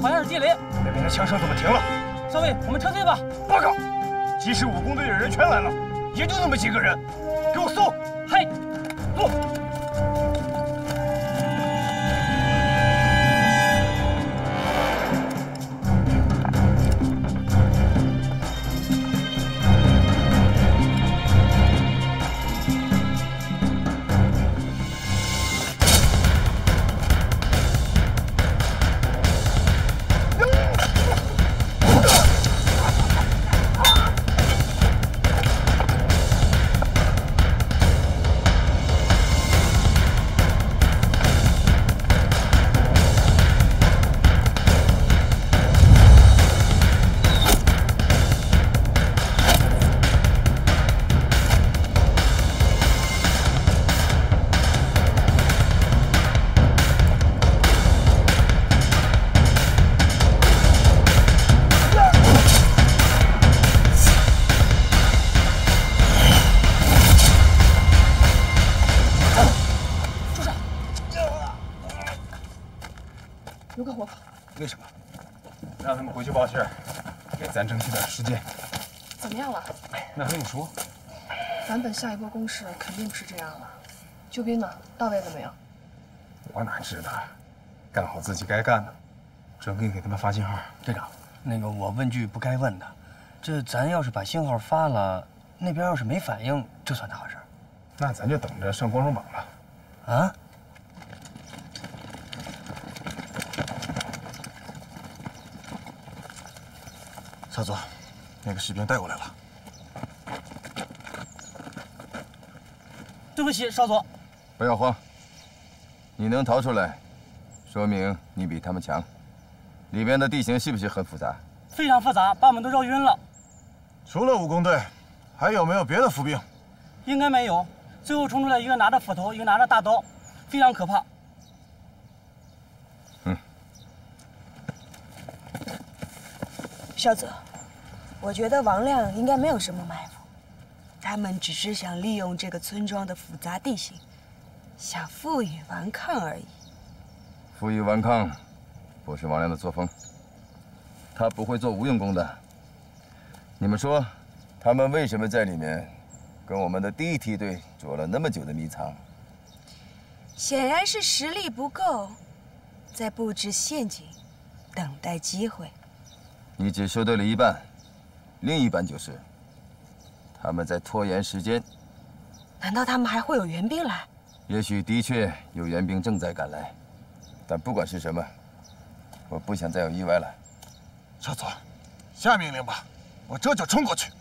Speaker 2: 好像是地雷。
Speaker 12: 那边的枪声怎么停了？
Speaker 2: 少尉，我们撤退吧。
Speaker 12: 报告，即使武工队的人全来了，也就那么几个人，
Speaker 7: 那还用说？
Speaker 10: 版本下一波攻势肯定不是这样了。救兵呢？到位了没有？
Speaker 7: 我哪知道？干好自己该干的，准备给他们发信号。
Speaker 2: 队长，那个我问句不该问的，这咱要是把信号发了，那边要是没反应，这算咋回事？
Speaker 7: 那咱就等着上光荣榜了。
Speaker 2: 啊？
Speaker 1: 少佐，那个士兵带过来了。
Speaker 2: 对不起，少佐。
Speaker 5: 不要慌，你能逃出来，说明你比他们强。里边的地形是不是很复杂？
Speaker 2: 非常复杂，把我们都绕晕了。
Speaker 1: 除了武工队，还有没有别的伏兵？
Speaker 2: 应该没有。最后冲出来一个拿着斧头，一个拿着大刀，非常可怕。
Speaker 3: 嗯少佐，我觉得王亮应该没有什么埋伏，他们只是想利用这个村庄的复杂地形，想负隅顽抗而已。
Speaker 5: 负隅顽抗，不是王良的作风。他不会做无用功的。你们说，他们为什么在里面跟我们的第一梯队捉了那么久的迷藏？
Speaker 3: 显然是实力不够，在布置陷阱，等待机会。
Speaker 5: 你只说对了一半，另一半就是他们在拖延时间。
Speaker 3: 难道他们还会有援兵来？
Speaker 5: 也许的确有援兵正在赶来，但不管是什么，我不想再有意外了。
Speaker 1: 少佐，下命令吧，我这就冲过去。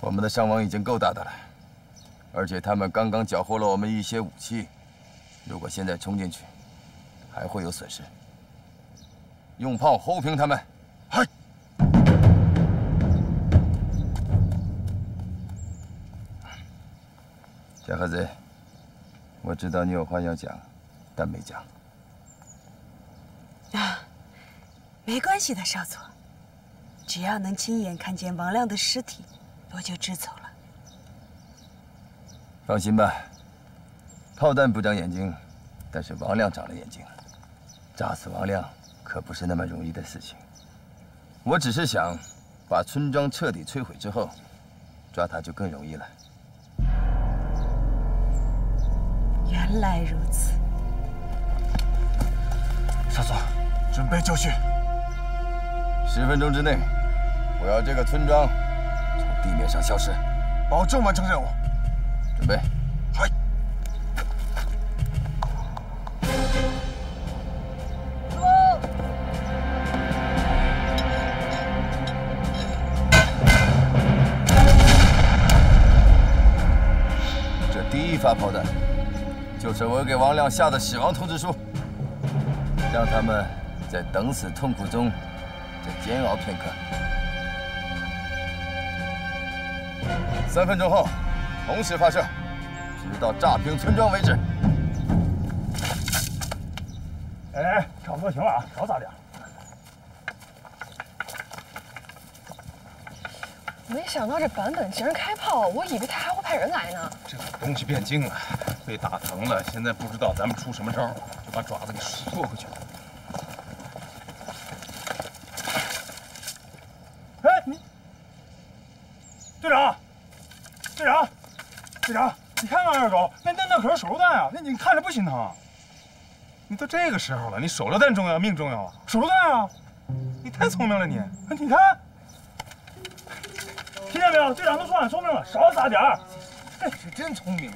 Speaker 5: 我们的伤亡已经够大的了，而且他们刚刚缴获了我们一些武器，如果现在冲进去，还会有损失。用炮轰平他们。
Speaker 1: 嗨。
Speaker 5: 小黑子，我知道你有话要讲，但没讲。
Speaker 3: 啊，没关系的，少佐。只要能亲眼看见王亮的尸体，我就知足了。
Speaker 5: 放心吧，炮弹不长眼睛，但是王亮长了眼睛。炸死王亮可不是那么容易的事情。我只是想把村庄彻底摧毁之后，抓他就更容易了。
Speaker 3: 原来如此，
Speaker 1: 少佐，准备就绪。
Speaker 5: 十分钟之内，我要这个村庄从地面上消失，
Speaker 1: 保证完成任务。
Speaker 5: 准备。
Speaker 1: 嗨。
Speaker 5: 这第一发炮弹，就是我给王亮下的死亡通知书，让他们在等死痛苦中再煎熬片刻。三分钟后，同时发射，直到炸平村庄为止。
Speaker 12: 哎，差不多行了啊，少撒点。
Speaker 10: 没想到这版本竟然开炮，我以为他还会派人来呢。
Speaker 7: 这东西变精了，被打疼了现在不知道咱们出什么招就把爪子给缩回去了。
Speaker 1: 哎你队长队长队长你看看二狗那那那可是手榴弹啊那你看着不心疼。啊
Speaker 7: 你都这个时候了你手榴弹重要命重要啊
Speaker 1: 手榴弹啊
Speaker 7: 你太聪明了你
Speaker 1: 你看。听见没有？队长都说俺聪明了少撒点儿。
Speaker 5: 哼是真聪明。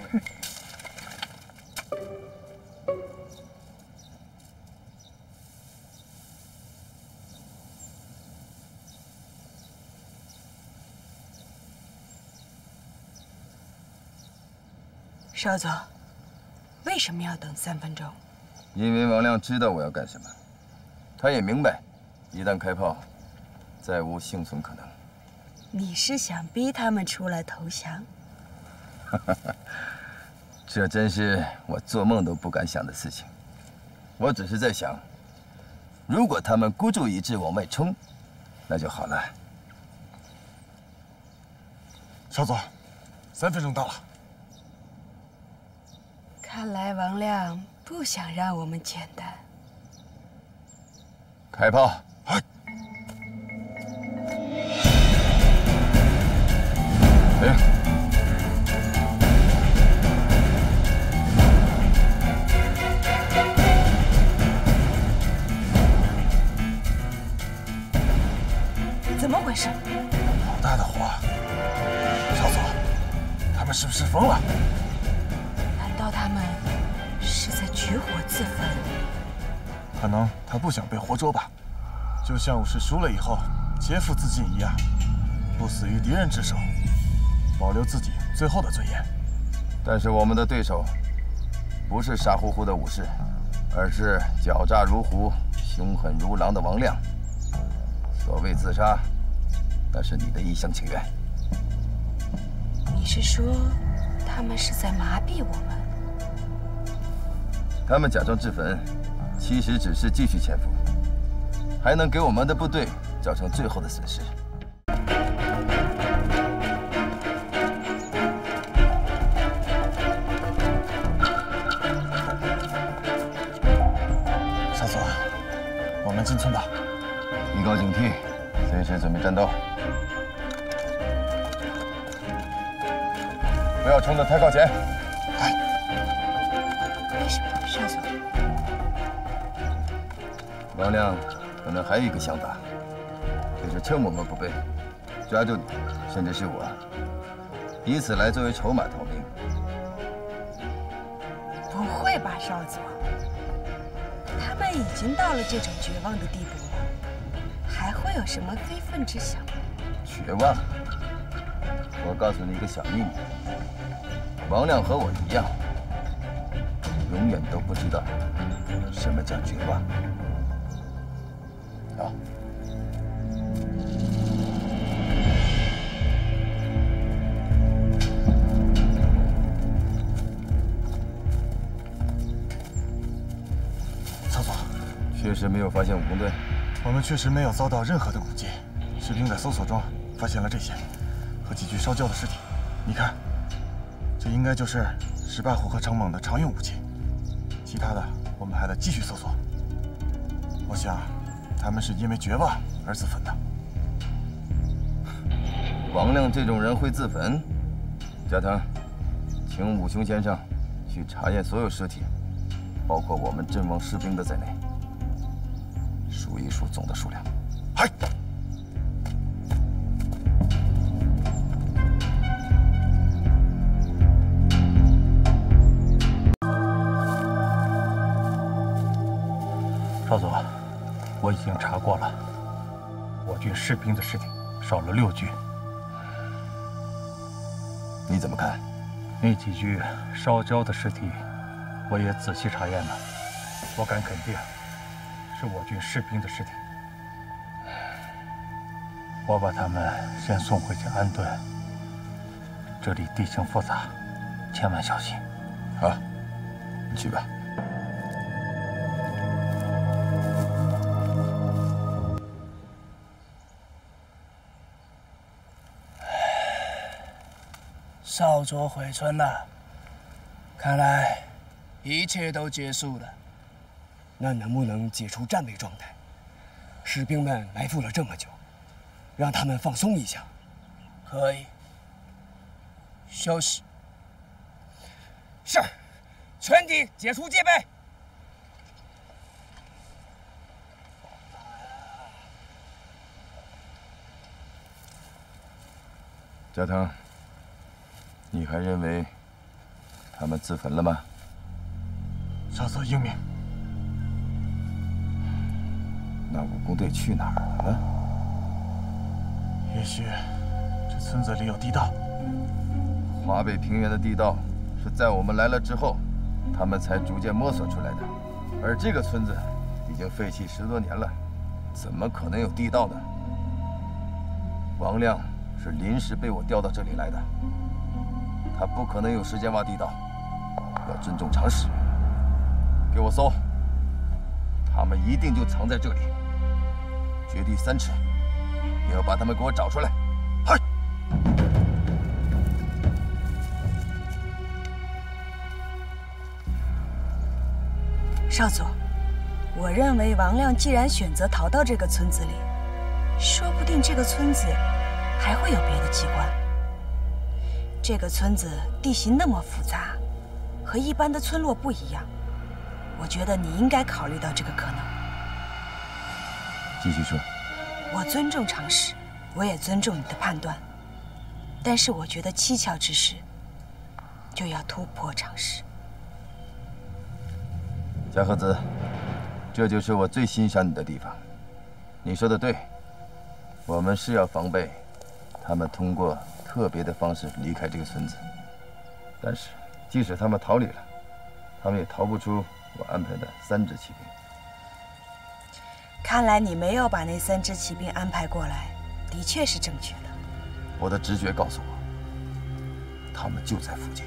Speaker 3: 少佐，为什么要等三分钟？
Speaker 5: 因为王亮知道我要干什么，他也明白，一旦开炮，再无幸存可能。
Speaker 3: 你是想逼他们出来投降？
Speaker 5: 这真是我做梦都不敢想的事情。我只是在想，如果他们孤注一掷往外冲，那就好了。
Speaker 1: 少佐，三分钟到了。
Speaker 3: 看来王亮不想让我们简单。
Speaker 5: 开炮！
Speaker 1: 哎！
Speaker 5: 停！
Speaker 3: 怎么回事？
Speaker 1: 好大的火！少佐，他们是不是疯了？
Speaker 3: 是在举火自焚？
Speaker 1: 可能他不想被活捉吧，就像武士输了以后劫富自尽一样，不死于敌人之手，保留自己最后的尊严。
Speaker 5: 但是我们的对手不是傻乎乎的武士，而是狡诈如狐、凶狠如狼的王亮。所谓自杀，那是你的一厢情愿。
Speaker 3: 你是说，他们是在麻痹我们？
Speaker 5: 他们假装自焚，其实只是继续潜伏，还能给我们的部队造成最后的损失。
Speaker 1: 少佐，我们进村吧。
Speaker 5: 提高警惕，随时准备战斗，不要冲得太靠前。王亮可能还有一个想法，就是趁我们不备，抓住你，甚至是我，以此来作为筹码逃命。
Speaker 3: 不会吧，少佐？他们已经到了这种绝望的地步了。还会有什么非分之想？
Speaker 5: 绝望！我告诉你一个小秘密，王亮和我一样，永远都不知道什么叫绝望。好。
Speaker 1: 曹总，
Speaker 5: 确实没有发现武工队。
Speaker 1: 我们确实没有遭到任何的攻击，士兵在搜索中发现了这些，和几具烧焦的尸体。你看，这应该就是石败虎和程猛的常用武器。其他的，我们还得继续搜索。我想，他们是因为绝望而自焚的。
Speaker 5: 王亮这种人会自焚？加藤，请武雄先生去查验所有尸体，包括我们阵亡士兵的在内。数一数总的数量。
Speaker 17: 我已经查过了，我军士兵的尸体少了六具。
Speaker 5: 你怎么看？
Speaker 17: 那几具烧焦的尸体，我也仔细查验了，我敢肯定。是我军士兵的尸体，我把他们先送回去安顿。这里地形复杂，千万小心。
Speaker 5: 好，你去吧。
Speaker 15: 少佐回村了，看来一切都结束了。
Speaker 19: 那能不能解除战备状态？士兵们埋伏了这么久，让他们放松一下。
Speaker 15: 可以，
Speaker 2: 休息。是，全体解除戒备。
Speaker 5: 加藤，你还认为他们自焚了吗？
Speaker 1: 少佐英明。
Speaker 5: 那武工队去哪儿了呢？
Speaker 1: 也许这村子里有地道。
Speaker 5: 华北平原的地道是在我们来了之后，他们才逐渐摸索出来的。而这个村子已经废弃十多年了，怎么可能有地道呢？王亮。是临时被我调到这里来的，他不可能有时间挖地道，要尊重常识。给我搜，他们一定就藏在这里，掘地三尺，也要把他们给我找出来。嗨！
Speaker 3: 少佐，我认为王亮既然选择逃到这个村子里，说不定这个村子……还会有别的机关。这个村子地形那么复杂，和一般的村落不一样。我觉得你应该考虑到这个可能。
Speaker 5: 继续说。
Speaker 3: 我尊重常识，我也尊重你的判断。但是我觉得蹊跷之事就要突破常识。
Speaker 5: 小和子，这就是我最欣赏你的地方。你说的对，我们是要防备。他们通过特别的方式离开这个村子，但是即使他们逃离了，他们也逃不出我安排的三支骑兵。
Speaker 3: 看来你没有把那三支骑兵安排过来，的确是正确的。
Speaker 5: 我的直觉告诉我，他们就在附近。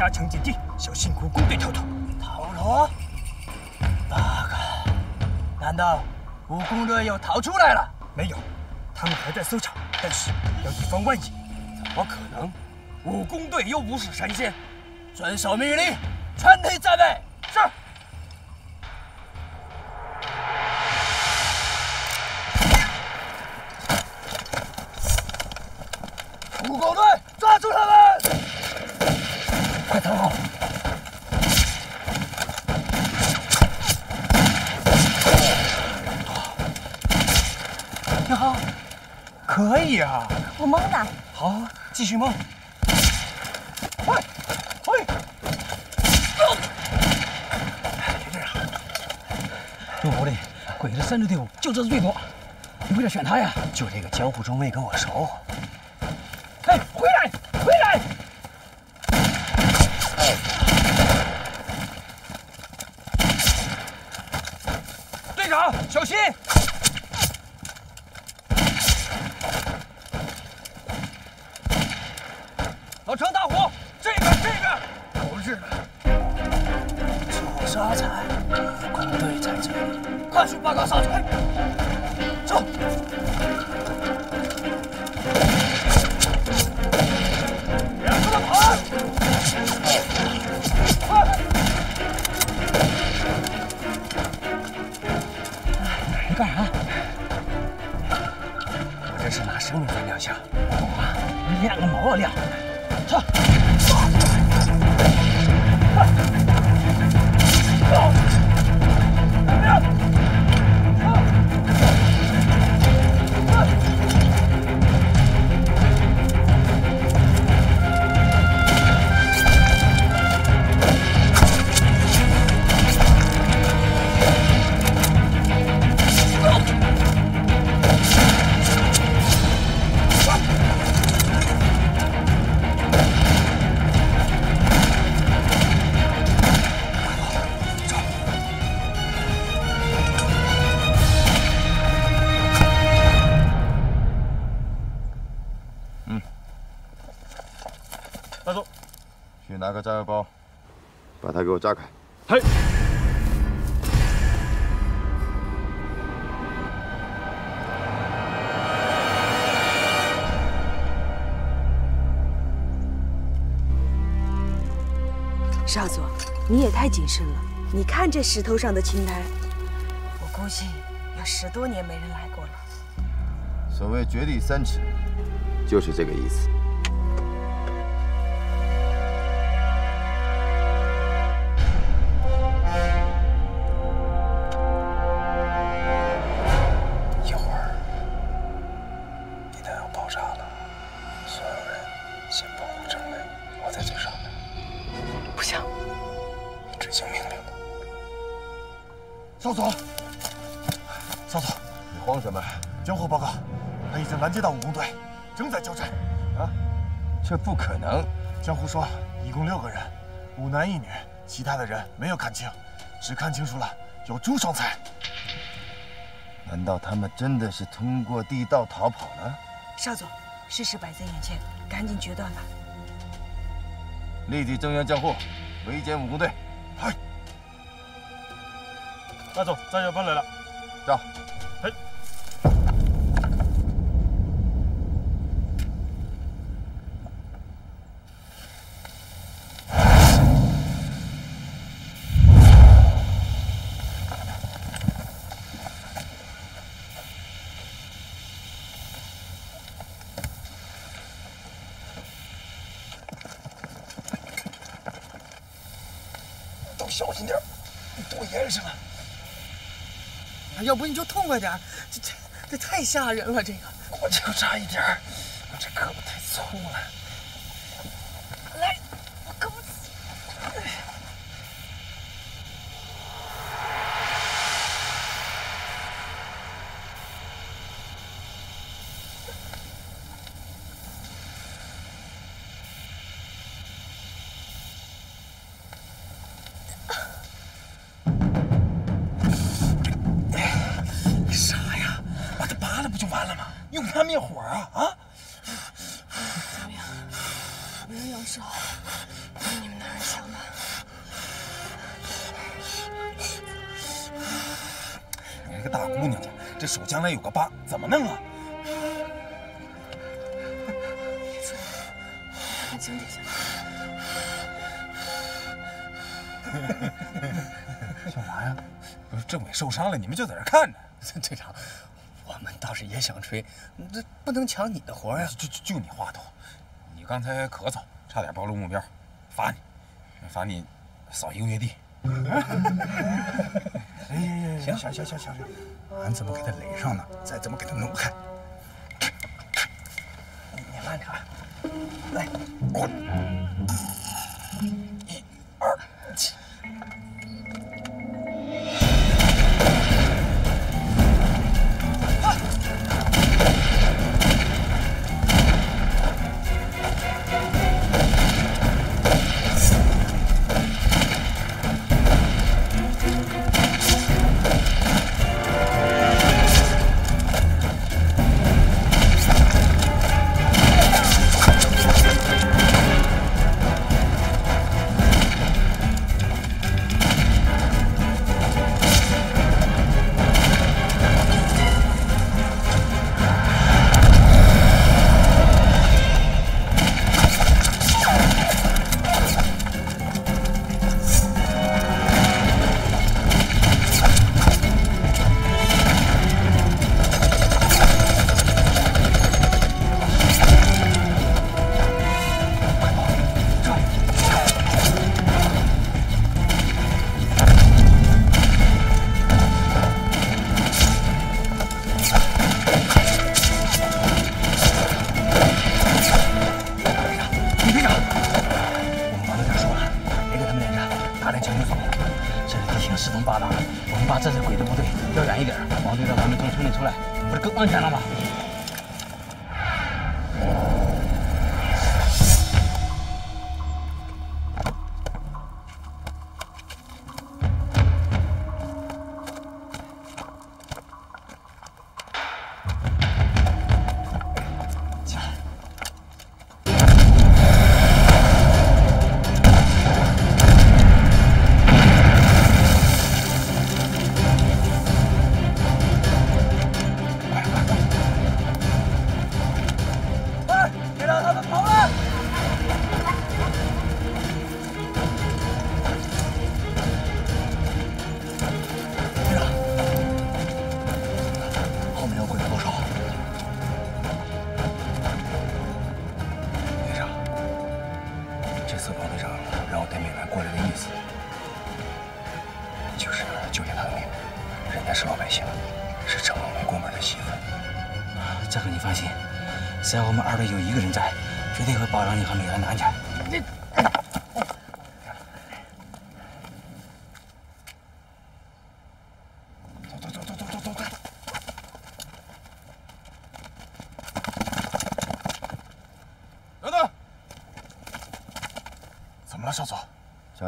Speaker 11: 加强警惕，小心武工队逃脱。
Speaker 2: 逃脱？八个？难道武工队又逃出来了？
Speaker 11: 没有，他们还在搜查，但是要以防万一。
Speaker 2: 怎么可能？武工队又不是神仙。遵守命令，全体
Speaker 20: 战
Speaker 11: 备。继续蒙。
Speaker 2: 喂，喂！
Speaker 21: 别这样。陆狐狸，鬼子三支队伍就这支最多，你为了选他呀？
Speaker 2: 就这个江湖中尉跟我熟。
Speaker 4: 拿个炸药包，把它给我炸开。
Speaker 1: 嘿。
Speaker 6: 少佐，你也太谨慎了。你看这石头上的青苔，
Speaker 3: 我估计有十多年没人来过了。
Speaker 5: 所谓掘地三尺，就是这个意思。
Speaker 1: 其他的人没有看清，只看清楚了有朱双才。
Speaker 5: 难道他们真的是通过地道逃跑了？
Speaker 3: 少佐，事实摆在眼前，赶紧决断吧！
Speaker 5: 立即增援江户，围歼武工队。
Speaker 1: 嗨，大总，炸药包来了，
Speaker 5: 炸。
Speaker 1: 嘿。
Speaker 9: 都小心点，多严实了。
Speaker 15: 要不你就痛快点，这这这太吓人了，这个。
Speaker 9: 我就差一点我这胳膊太粗了。
Speaker 15: 来，我胳膊。
Speaker 9: 你傻呀？把它拔了不就完了吗？用它灭火啊啊！
Speaker 10: 怎么样？没人要手，比你们男人强吧？
Speaker 7: 你这个大姑娘家，这手将来有个疤，怎么弄啊？
Speaker 10: 别说了，看井底下。
Speaker 7: 干嘛呀？不是政委受伤了，你们就在这看着。
Speaker 2: 队长，是也想吹，这不能抢你的活呀。
Speaker 7: 就就就你话多，你刚才咳嗽，差点暴露目标，罚你，罚你扫一个月地。
Speaker 9: 哎，行行行行行，俺怎么给他垒上呢？再怎么给他弄开？你慢点啊，来，一、二、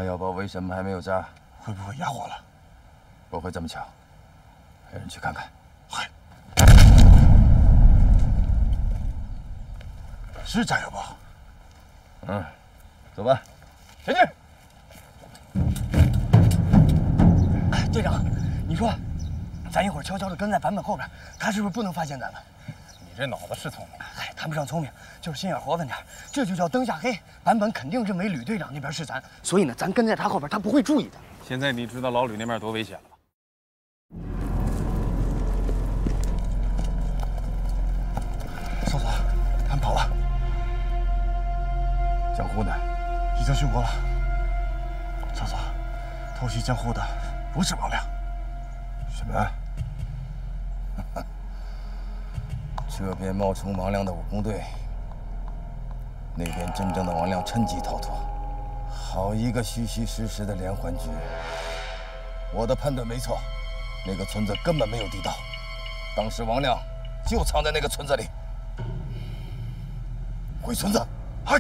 Speaker 5: 炸药包为什么还没有炸？
Speaker 1: 会不会压火了？
Speaker 5: 不会这么巧。派人去看看。
Speaker 1: 嗨是炸药包。
Speaker 5: 嗯，走吧。
Speaker 1: 前进。
Speaker 2: 队长，你说，咱一会儿悄悄的跟在版本后边，他是不是不能发现咱们？
Speaker 7: 你这脑子是聪明，
Speaker 2: 哎，谈不上聪明，就是心眼活泛点这就叫灯下黑。版本肯定认为吕队长那边是咱，所以呢，咱跟在他后边，他不会注意的。
Speaker 7: 现在你知道老吕那边多危险了吧？
Speaker 1: 少佐，他们跑了。
Speaker 5: 江湖呢？
Speaker 1: 已经殉国了。少佐，偷袭江湖的不是王亮。
Speaker 5: 什么？这边冒充王亮的武工队，那边真正的王亮趁机逃脱，好一个虚虚实实的连环局！我的判断没错，那个村子根本没有地道，当时王亮就藏在那个村子里。回村子，
Speaker 1: 嗨！